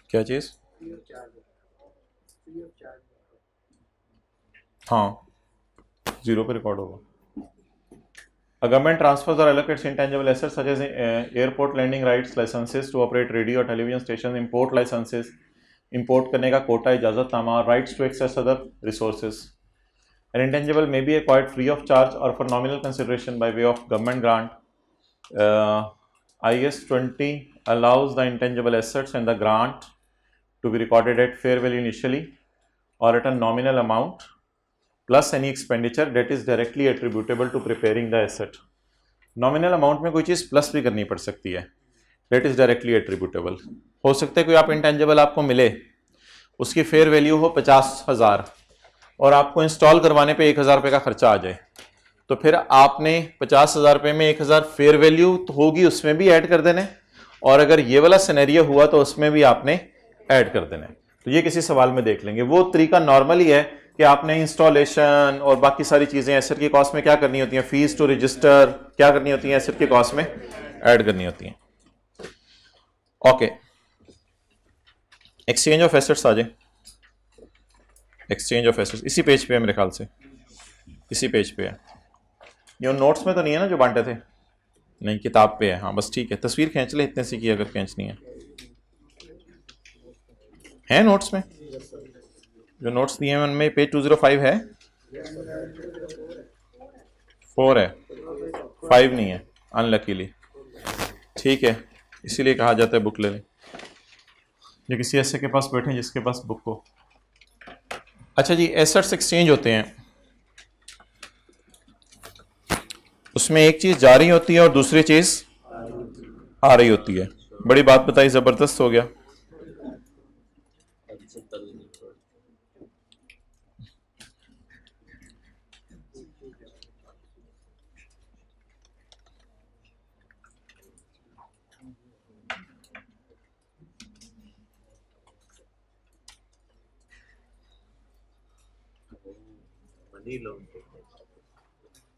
क्या चीज़? हाँ ज़ीरो पे रिकॉर्ड होगा। गवर्नमेंट ट्रांसफर्स और allocates intangible asset such as airport landing rights licenses to operate radio और television station import licenses import करने का कोटा इजाज़त नामा rights to access other resources an intangible may be acquired free of charge और for nominal consideration by way of government grant I S twenty allows the intangible assets and the grant to be recorded at fair value initially or at a nominal amount plus any expenditure that is directly attributable to preparing the asset. Nominal amount में कोई चीज़ plus भी करनी पड़ सकती है that is directly attributable हो सकता है कोई आप इंटेंजेबल आपको मिले उसकी फेयर वैल्यू हो पचास हज़ार और आपको इंस्टॉल करवाने पे एक हज़ार रुपये का खर्चा आ जाए तो फिर आपने पचास हज़ार रुपये में एक हज़ार फेयर वैल्यू तो होगी उसमें भी ऐड कर देने और अगर ये वाला सिनेरियो हुआ तो उसमें भी आपने ऐड कर देना है। तो ये किसी सवाल में देख लेंगे। वो तरीका नॉर्मली है कि आपने इंस्टॉलेशन और बाकी सारी चीज़ें एसेट की कॉस्ट में क्या करनी होती हैं? फ़ीस टू रजिस्टर क्या करनी होती हैं एसेट की कॉस्ट में? ऐड करनी होती हैं। ओके एक्सचेंज ऑफ़ एसेट्स आ जाए एक्सचेंज ऑफ़ एसेट्स इसी पेज पे है मेरे ख्याल से। इसी पेज पे है। ये नोट्स में तो नहीं है ना जो बांटे थे? नहीं, किताब पे है। हाँ बस ठीक है। तस्वीर खींच ले, इतने सी की अगर खींचनी है। है नोट्स में? जो नोट्स दिए हैं उनमें पेज टू ज़ीरो फाइव है। फोर है। फाइव नहीं है। अनलकीली ठीक है। इसीलिए कहा जाता है बुक ले लें। जो किसी ऐसे के पास बैठे जिसके पास बुक हो। अच्छा जी एसेट्स एक्सचेंज होते हैं। उसमें एक चीज़ जा रही होती है और दूसरी चीज़ आ रही होती है। बड़ी बात बताई ज़बरदस्त हो गया।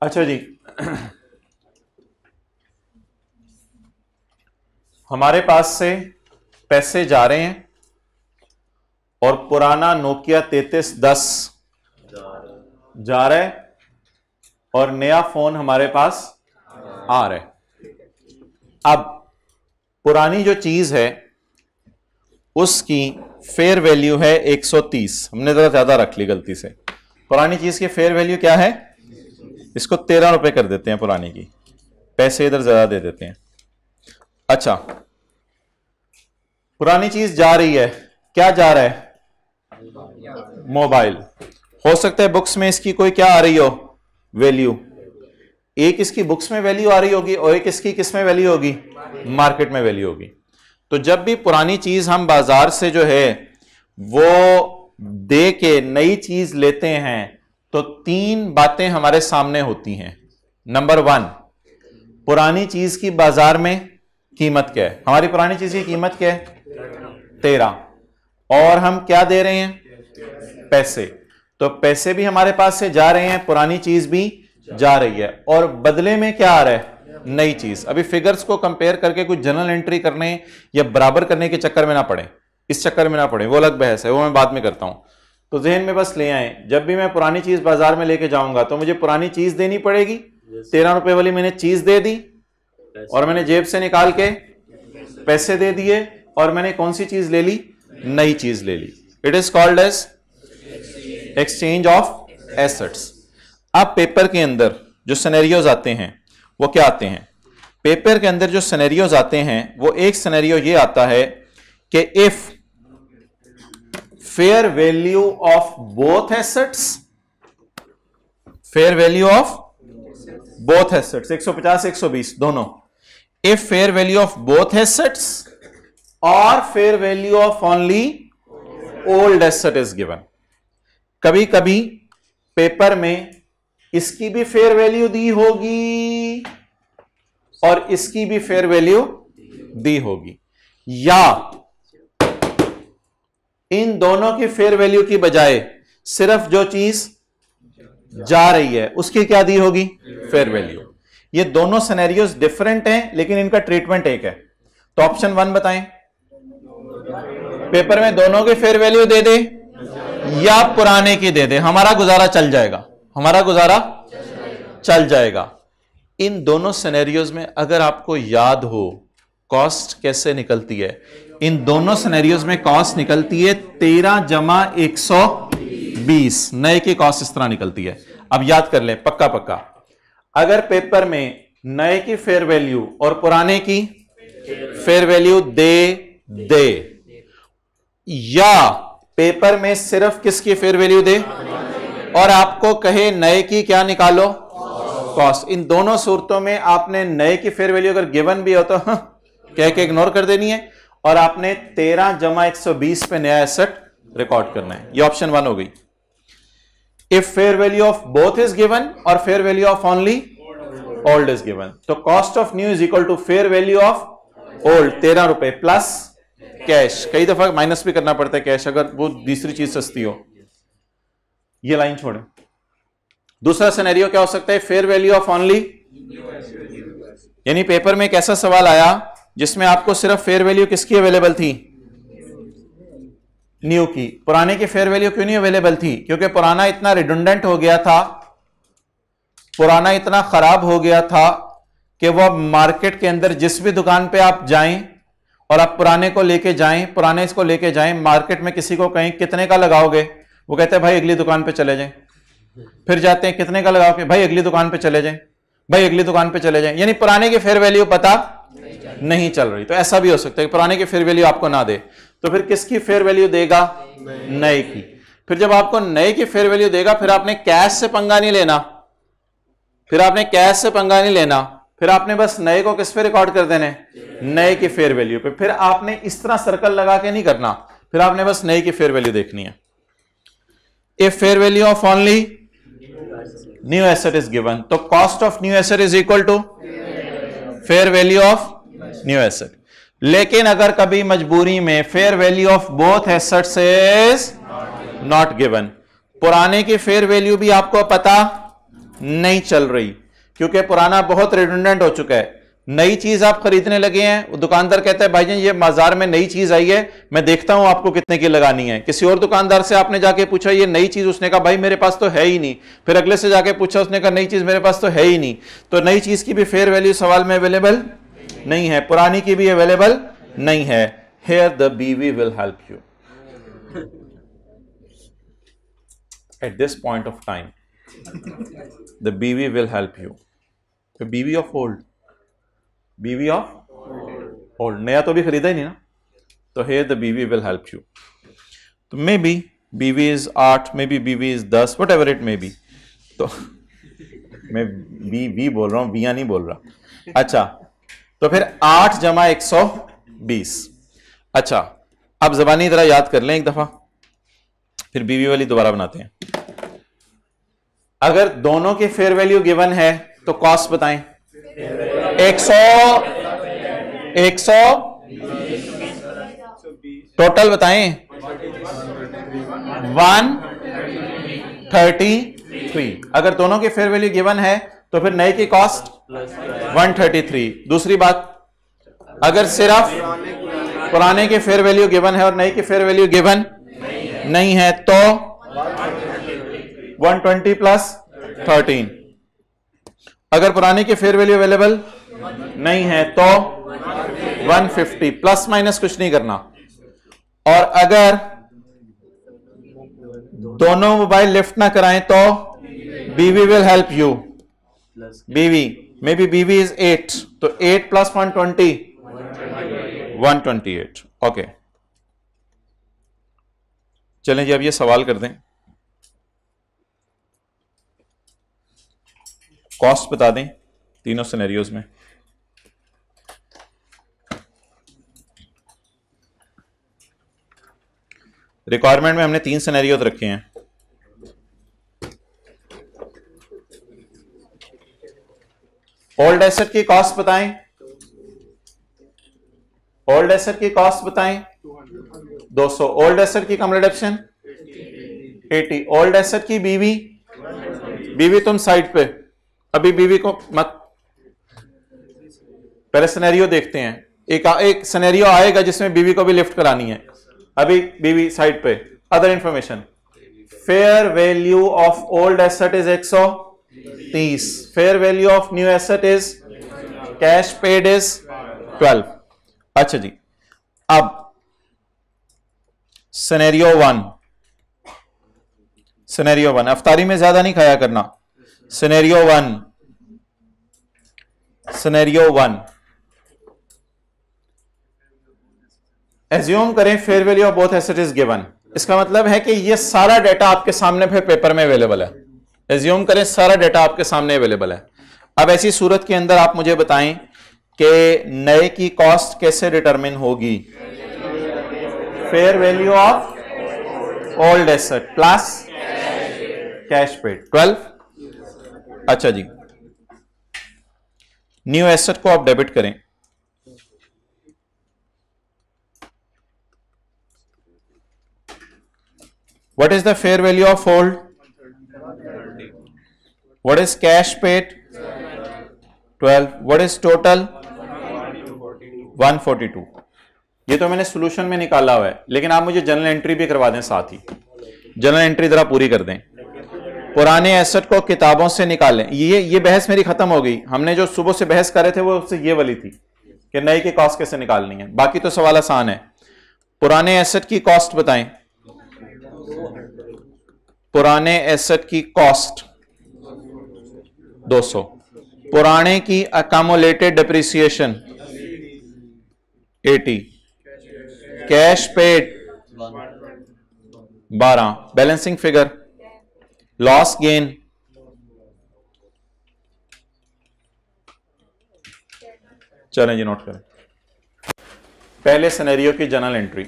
अच्छा जी। हमारे पास से पैसे जा रहे हैं और पुराना नोकिया तैतीस दस जा रहा है और नया फ़ोन हमारे पास आ रहा है। अब पुरानी जो चीज़ है, उसकी फेयर वैल्यू है 130 हमने जरा ज़्यादा रख ली गलती से। पुरानी चीज़ की फेयर वैल्यू क्या है? इसको तेरह रुपए कर देते हैं पुरानी की। पैसे इधर ज़्यादा दे देते हैं। अच्छा पुरानी चीज़ जा रही है। क्या जा रहा है? मोबाइल। हो सकता है बुक्स में इसकी कोई क्या आ रही हो? वैल्यू। एक इसकी बुक्स में वैल्यू आ रही होगी और एक इसकी किसमें वैल्यू होगी? मार्केट में वैल्यू होगी। तो जब भी पुरानी चीज़ हम बाज़ार से जो है, वो दे के नई चीज़ लेते हैं तो तीन बातें हमारे सामने होती हैं। नंबर वन पुरानी चीज़ की बाज़ार में कीमत क्या है? हमारी पुरानी चीज़ की कीमत क्या है? तेरह। और हम क्या दे रहे हैं? पैसे। तो पैसे भी हमारे पास से जा रहे हैं, पुरानी चीज़ भी जा रही है। और बदले में क्या आ रहा है? नई चीज़। अभी फिगर्स को कंपेयर करके कुछ जनरल एंट्री करने या बराबर करने के चक्कर में ना पड़े। इस चक्कर में ना पड़े। वो अलग बहस है, वो मैं बाद में करता हूँ। तो जहन में बस ले आए। जब भी मैं पुरानी चीज़ बाज़ार में लेके जाऊँगा तो मुझे पुरानी चीज़ देनी पड़ेगी। तेरह रुपए वाली मैंने चीज़ दे दी और मैंने जेब से निकाल के पैसे दे दिए और मैंने कौन सी चीज़ ले ली? नई चीज़ ले ली। It is called as exchange of assets अब पेपर के अंदर जो सनेरियोज आते हैं वो क्या आते हैं? पेपर के अंदर जो सनेरियोज आते हैं वो एक सनेरियो ये आता है कि if fair value of both assets fair value of both assets 150 120 दोनों। If fair value of both assets और fair value of only old asset is given कभी कभी पेपर में इसकी भी फेयर वैल्यू दी होगी और इसकी भी फेयर वैल्यू दी होगी। या इन दोनों की फेयर वैल्यू की बजाय सिर्फ़ जो चीज़ जा रही है, उसकी क्या दी होगी? फेयर वैल्यू ये दोनों सिनेरियोज डिफरेंट हैं, लेकिन इनका ट्रीटमेंट एक है। तो ऑप्शन वन बताएँ। पेपर में दोनों की फेयर वैल्यू दे दे, या पुराने की दे दे। हमारा गुजारा चल जाएगा। हमारा गुजारा चल जाएगा। इन दोनों सिनेरियोज में अगर आपको याद हो कॉस्ट कैसे निकलती है इन दोनों सिनेरियोज में कॉस्ट निकलती है तेरह जमा एक सौ बीस। नए की कॉस्ट इस तरह निकलती है। अब याद कर लें, पक्का पक्का। अगर पेपर में नए की फेयर वैल्यू और पुराने की फेयर वैल्यू दे दे, या पेपर में सिर्फ़ किसकी फेयर वैल्यू दे? और आपको कहे नए की क्या निकालो? कॉस्ट इन दोनों सूरतों में आपने नए की फेयर वैल्यू अगर गिवन भी हो तो कह के इग्नोर कर देनी है। और आपने 13 जमा 120 पे नया एसेट रिकॉर्ड करना है। ये ऑप्शन वन हो गई। If fair value of both is given और fair value of only old is given तो cost of new is equal to fair value of old तेरह रुपए प्लस कैश कई दफ़ा माइनस भी करना पड़ता है कैश अगर वो दूसरी चीज़ सस्ती हो। ये लाइन छोड़े। दूसरा सिनेरियो क्या हो सकता है? फेयर वैल्यू ऑफ़ ओनली यानी पेपर में एक ऐसा सवाल आया जिसमें आपको सिर्फ़ फेयर वैल्यू किसकी अवेलेबल थी? न्यू की। पुराने की फेयर वैल्यू क्यों नहीं अवेलेबल थी? क्योंकि पुराना इतना रिडंडेंट हो गया था, पुराना इतना खराब हो गया था कि वह मार्केट के अंदर जिस भी दुकान पे आप जाएँ और आप पुराने को लेके जाएँ, पुराने इसको लेके जाएँ मार्केट में किसी को कहीं, कितने का लगाओगे? वो कहते हैं, भाई, अगली दुकान पे चले जाएँ। फिर जाते हैं, कितने का लगाओगे? भाई, अगली दुकान पे चले जाएँ। भाई, अगली दुकान पे चले जाएँ। यानी पुराने की फेयर वैल्यू पता नहीं चल रही। तो ऐसा भी हो सकता है पुराने की फेयर वैल्यू आपको ना दे। तो फिर किसकी फेयर वैल्यू देगा? नए की। फिर जब आपको नए की फेयर वैल्यू देगा, फिर आपने कैश से पंगा नहीं लेना। फिर आपने कैश से पंगा नहीं लेना। फिर आपने बस नए को किस पे रिकॉर्ड कर देने? नए की फेयर वैल्यू पे। फिर आपने इस तरह सर्कल लगा के नहीं करना। फिर आपने बस नए की फेयर वैल्यू देखनी है। If fair value of only new asset is given तो cost of new asset is equal to fair value of new asset लेकिन अगर कभी मजबूरी में fair value of both assets is not given पुराने की फेयर वैल्यू भी आपको पता नहीं चल रही, क्योंकि पुराना बहुत रिडंडेंट हो चुका है। नई चीज़ आप खरीदने लगे हैं, दुकानदार कहता है, भाईजान, ये बाज़ार में नई चीज़ आई है, मैं देखता हूँ आपको कितने की लगानी है। किसी और दुकानदार से आपने जाके पूछा, ये नई चीज़? उसने कहा, भाई, मेरे पास तो है ही नहीं। फिर अगले से जाके पूछा, उसने कहा, नई चीज़ मेरे पास तो है ही नहीं। तो नई चीज़ की भी फेयर वैल्यू सवाल में अवेलेबल नहीं है। पुरानी की भी अवेलेबल नहीं है। Here the BV will help you at this point of time the BV will help you BV of old BV of old नया तो भी खरीदा ही नहीं ना? तो here the BV will help you तो मे बी बीवी इज़ आठ मे बी बीवी इज़ दस what ever it may be तो मैं बी बी बोल रहा हूँ बिया नहीं बोल रहा। अच्छा तो फिर आठ जमा एक सौ बीस। अच्छा अब जबानी तरह याद कर लें एक दफ़ा। फिर बीवी वाली दोबारा बनाते हैं। अगर दोनों की फेयर वैल्यू गिवन है तो कॉस्ट बताएँ। एक सौ एक सौ टोटल बताएँ। वन थर्टी थ्री अगर दोनों की फेयर वैल्यू गिवन है तो फिर नए की कॉस्ट वन थर्टी थ्री दूसरी बात, अगर सिर्फ़ पुराने की फेयर वैल्यू गिवन है और नई की फेयर वैल्यू गिवन नहीं है तो 120 प्लस 13 अगर पुराने की फेयर वैल्यू अवेलेबल नहीं है तो 150 प्लस माइनस कुछ नहीं करना। और अगर दोनों मोबाइल लिफ्ट ना कराएँ तो बीवी will help you BV maybe BV is eight तो eight plus one twenty one twenty eight okay चलें जी, अब ये सवाल कर दें। कॉस्ट बता दें तीनों सिनेरियोज में। रिक्वायरमेंट में हमने तीन सिनेरियोज रखे हैं। ओल्ड एसेट की कॉस्ट बताएँ। ओल्ड एसेट की कॉस्ट बताएँ। 200 ओल्ड एसेट की कम रिडक्शन 80 ओल्ड एसेट की बीवी बीवी तुम साइड पे। अभी बीवी को मत पहले सिनेरियो देखते हैं। एक एक सिनेरियो आएगा जिसमें बीवी को भी लिफ्ट करानी है। अभी बीवी साइड पे। Other information fair value of old asset is 130 fair value of new asset is cash paid is 12 अच्छा जी। अब सिनेरियो वन सिनेरियो वन अफ्तारी में ज़्यादा नहीं खाया करना। Scenario one scenario one assume करें fair value of both asset is given इसका मतलब है कि ये सारा डाटा आपके सामने फिर पेपर में अवेलेबल है। एज्यूम करें सारा डाटा आपके सामने अवेलेबल है। अब ऐसी सूरत के अंदर आप मुझे बताएँ कि नए की कॉस्ट कैसे डिटरमिन होगी। Fair value of old asset plus cash paid twelve अच्छा जी। न्यू एसेट को आप डेबिट करें। What is the fair value of hold? What is cash paid? 12. What is total? 142. ये तो मैंने सोल्यूशन में निकाला हुआ है, लेकिन आप मुझे जनरल एंट्री भी करवा दें साथ ही जनरल एंट्री जरा पूरी कर दें पुराने एसेट को किताबों से निकालें ये ये बहस मेरी खत्म हो गई हमने जो सुबह से बहस करे थे, वो उससे ये वाली थी कि नई की कॉस्ट कैसे निकालनी है बाकी तो सवाल आसान है पुराने एसेट की कॉस्ट बताएँ पुराने एसेट की कॉस्ट 200 पुराने की accumulated depreciation 80 cash paid 12 balancing figure loss gain चलें जी नोट करें। पहले सिनेरियो की जनरल एंट्री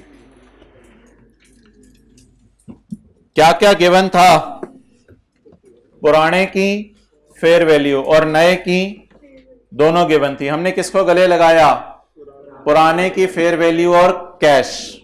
क्या क्या गिवन था? पुराने की फेयर वैल्यू और नए की दोनों गिवन थी हमने किसको गले लगाया? पुराने की फेयर वैल्यू और कैश।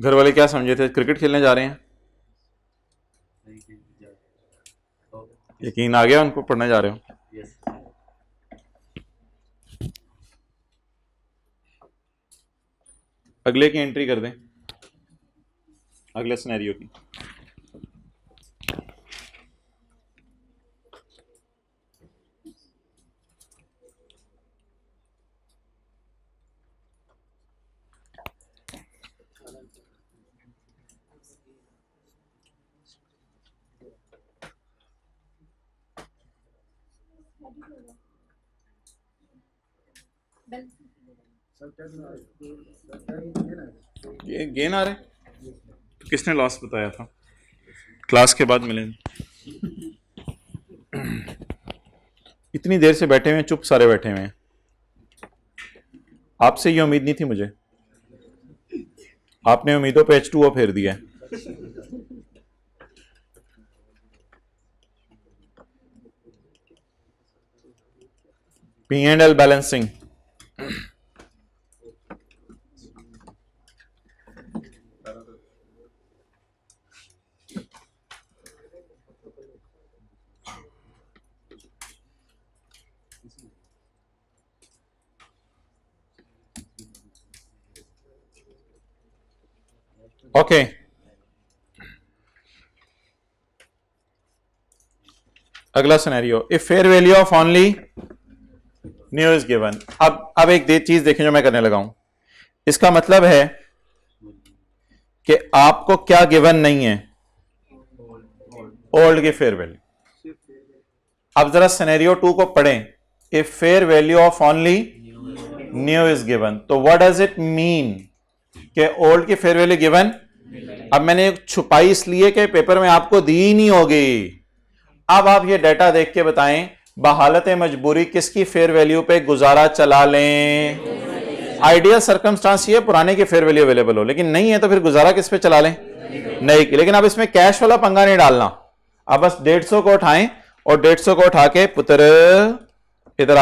घर वाले क्या समझे थे? क्रिकेट खेलने जा रहे हैं। यकीन आ गया उनको? पढ़ने जा रहे हो? अगले की एंट्री कर दें। अगले सिनेरियो की। ये गेन आ रहे तो किसने लॉस बताया था? क्लास के बाद मिले। इतनी देर से बैठे हुए हैं, चुप सारे बैठे हुए हैं। आपसे ये उम्मीद नहीं थी मुझे। आपने उम्मीदों पे एच टू ओ फेर दिया P and L balancing okay अगला scenario if fair value of only new is given अब अब एक दे, चीज़ देखें जो मैं करने लगा हूँ। इसका मतलब है कि आपको क्या गिवन नहीं है? ओल्ड की फेयर वैल्यू अब जरा सिनेरियो टू को पढ़ें। If fair value of only new is given तो व्हाट डज इट मीन कि ओल्ड की फेयर वैल्यू गिवन अब मैंने छुपाई इसलिए कि पेपर में आपको दी नहीं होगी। अब आप ये डाटा देख के बताएँ, बहालत मजबूरी किसकी फेयर वैल्यू पे गुजारा चला लें? आइडियल सरकमस्टांस ये पुराने की फेयर वैल्यू अवेलेबल हो, लेकिन नहीं है तो फिर गुजारा किस पे चला लें? नहीं की। लेकिन अब इसमें कैश वाला पंगा नहीं डालना। अब बस डेढ़ सौ को उठाएँ और डेढ़ सौ को उठा के पुत्र इधर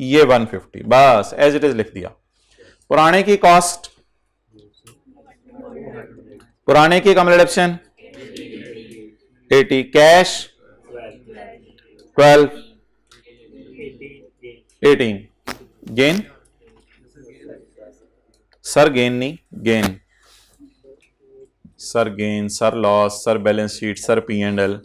ये 150 बस एज इट इज़ लिख दिया। पुराने की कॉस्ट पुराने की कम redemption eighty. Cash? Twelve. Eighteen. Gain? Sir gain नहीं, gain. Sir gain, sir loss, sir balance sheet, sir P and L.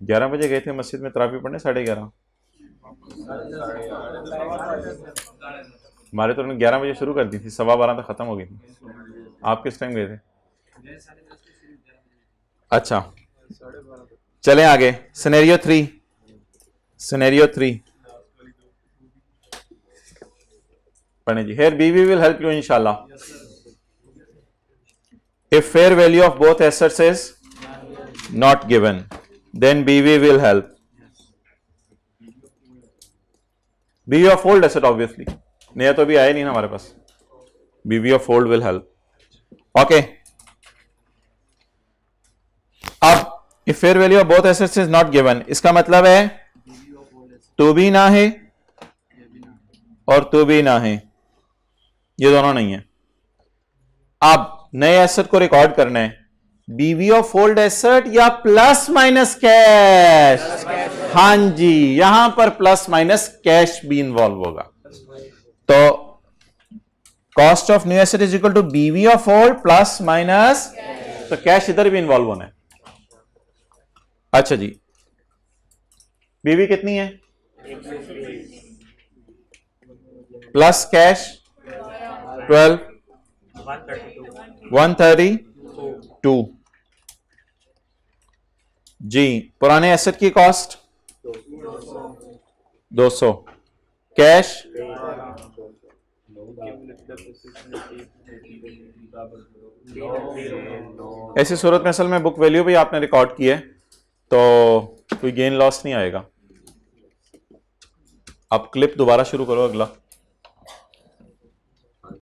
ग्यारह बजे गए थे मस्जिद में तरावी पढ़ने? साढ़े ग्यारह। हमारे तो उन्होंने ग्यारह बजे शुरू कर दी थी, सवा बारह तक ख़त्म हो गई थी। आप किस टाइम गए थे? अच्छा। चले आगे। सिनेरियो थ्री सिनेरियो थ्री पढ़े जी। Here BV will help you इंशाल्लाह if fair value of both assets is not given, then bv will help BV of old asset obviously नया तो अभी आया नहीं ना हमारे पास। BV of old will help okay अब fair value of both assets is not given इसका मतलब है तो भी ना है और तो भी ना है। ये दोनों नहीं है। अब, नए एसेट को रिकॉर्ड करना है। बीवी ऑफ़ ओल्ड एसेट या प्लस माइनस कैश हाँ जी यहाँ पर प्लस माइनस कैश भी इन्वॉल्व होगा। तो cost of new asset is equal to BV of old plus minus तो कैश इधर भी इन्वॉल्व होना है। अच्छा जी। बीवी कितनी है? Plus cash twelve one thirty two जी, पुराने एसेट की कॉस्ट दो सौ। कैश ऐसी सूरत में असल में बुक वैल्यू भी आपने रिकॉर्ड की है तो कोई गेन लॉस नहीं आएगा। अब क्लिप दोबारा शुरू करो अगला।